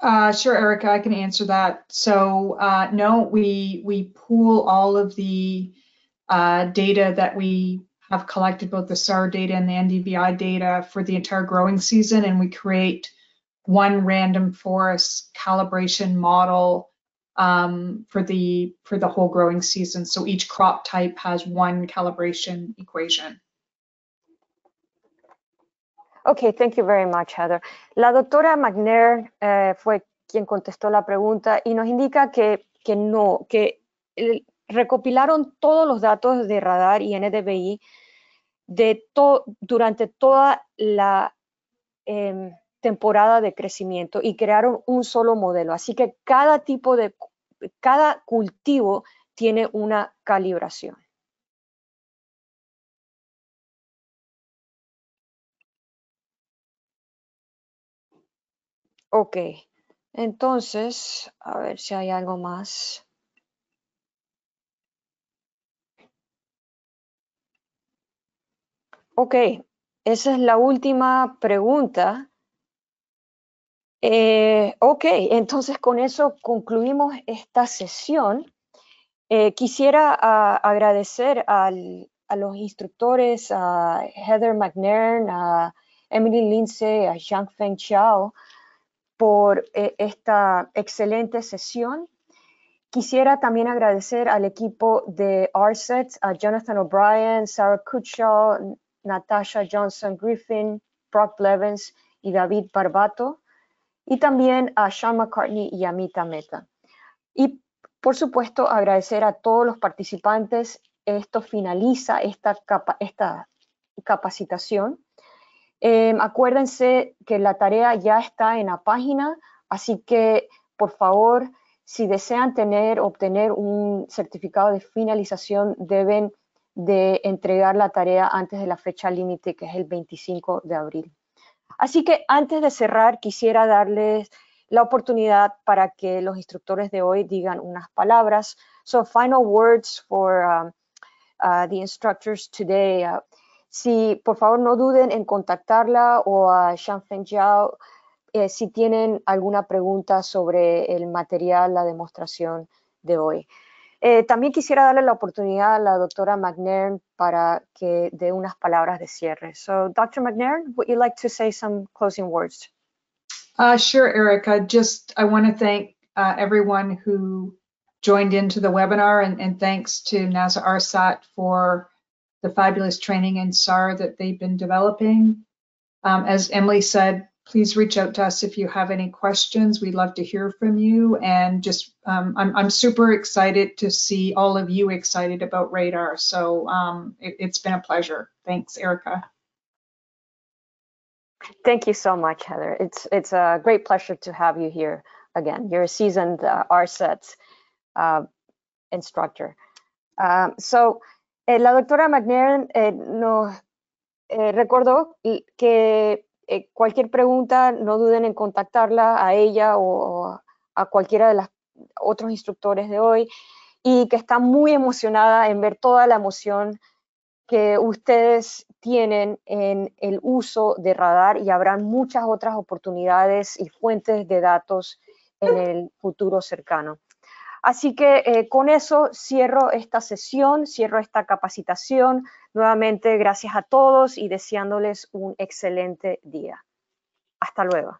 Uh, sure, Erica, I can answer that. So uh, no, we we pool all of the uh, data that we have collected, both the SAR data and the NDVI data for the entire growing season, and we create one random forest calibration model um, for the for the whole growing season. So each crop type has one calibration equation. Okay, thank you very much, Heather. La doctora McNair eh, fue quien contestó la pregunta y nos indica que, que no, que recopilaron todos los datos de radar y NDVI de durante toda la em, temporada de crecimiento y crearon un solo modelo. Así que cada tipo de, cada cultivo tiene una calibración. Ok, entonces, a ver si hay algo más. Ok, esa es la última pregunta. Eh, ok, entonces con eso concluimos esta sesión. Eh, quisiera ah, agradecer a los instructores, a Heather McNairn, a Emily Lindsay, a Jean-Feng Chao, por eh, esta excelente sesión. Quisiera también agradecer al equipo de RSET, a Jonathan O'Brien, Sarah Kutshaw, Natasha Johnson Griffin, Brock Blevins y David Barbato, y también a Sean McCartney y a Mita Meta. Y por supuesto, agradecer a todos los participantes. Esto finaliza esta, esta capacitación. Em, acuérdense que la tarea ya está en la página, así que por favor, si desean tener, obtener un certificado de finalización, deben de entregar la tarea antes de la fecha límite, que es el 25 de abril. Así que antes de cerrar, quisiera darles la oportunidad para que los instructores de hoy digan unas palabras. So, final words for um, uh, the instructors today. Uh, si por favor no duden en contactarla o a Shanfeng Jiao eh, si tienen alguna pregunta sobre el material, la demostración de hoy. Eh, también quisiera darle la oportunidad a la doctora McNairn para que dé unas palabras de cierre. So, Dr. McNairn, would you like to say some closing words? Uh, sure, Erica. Just I want to thank uh, everyone who joined into the webinar and, and thanks to NASA ARSAT for the fabulous training in SAR that they've been developing. Um, as Emily said, please reach out to us if you have any questions. We'd love to hear from you. And just, um, I'm, I'm super excited to see all of you excited about radar. So um, it, it's been a pleasure. Thanks, Erica. Thank you so much, Heather. It's it's a great pleasure to have you here again. You're a seasoned uh, RSET uh, instructor. Um, so, eh, la doctora McNairn eh, nos eh, recordó que Eh, cualquier pregunta, no duden en contactarla a ella o, a cualquiera de los otros instructores de hoy y que está muy emocionada en ver toda la emoción que ustedes tienen en el uso de radar y habrán muchas otras oportunidades y fuentes de datos en el futuro cercano. Así que eh, con eso cierro esta sesión, cierro esta capacitación. Nuevamente, gracias a todos y deseándoles un excelente día. Hasta luego.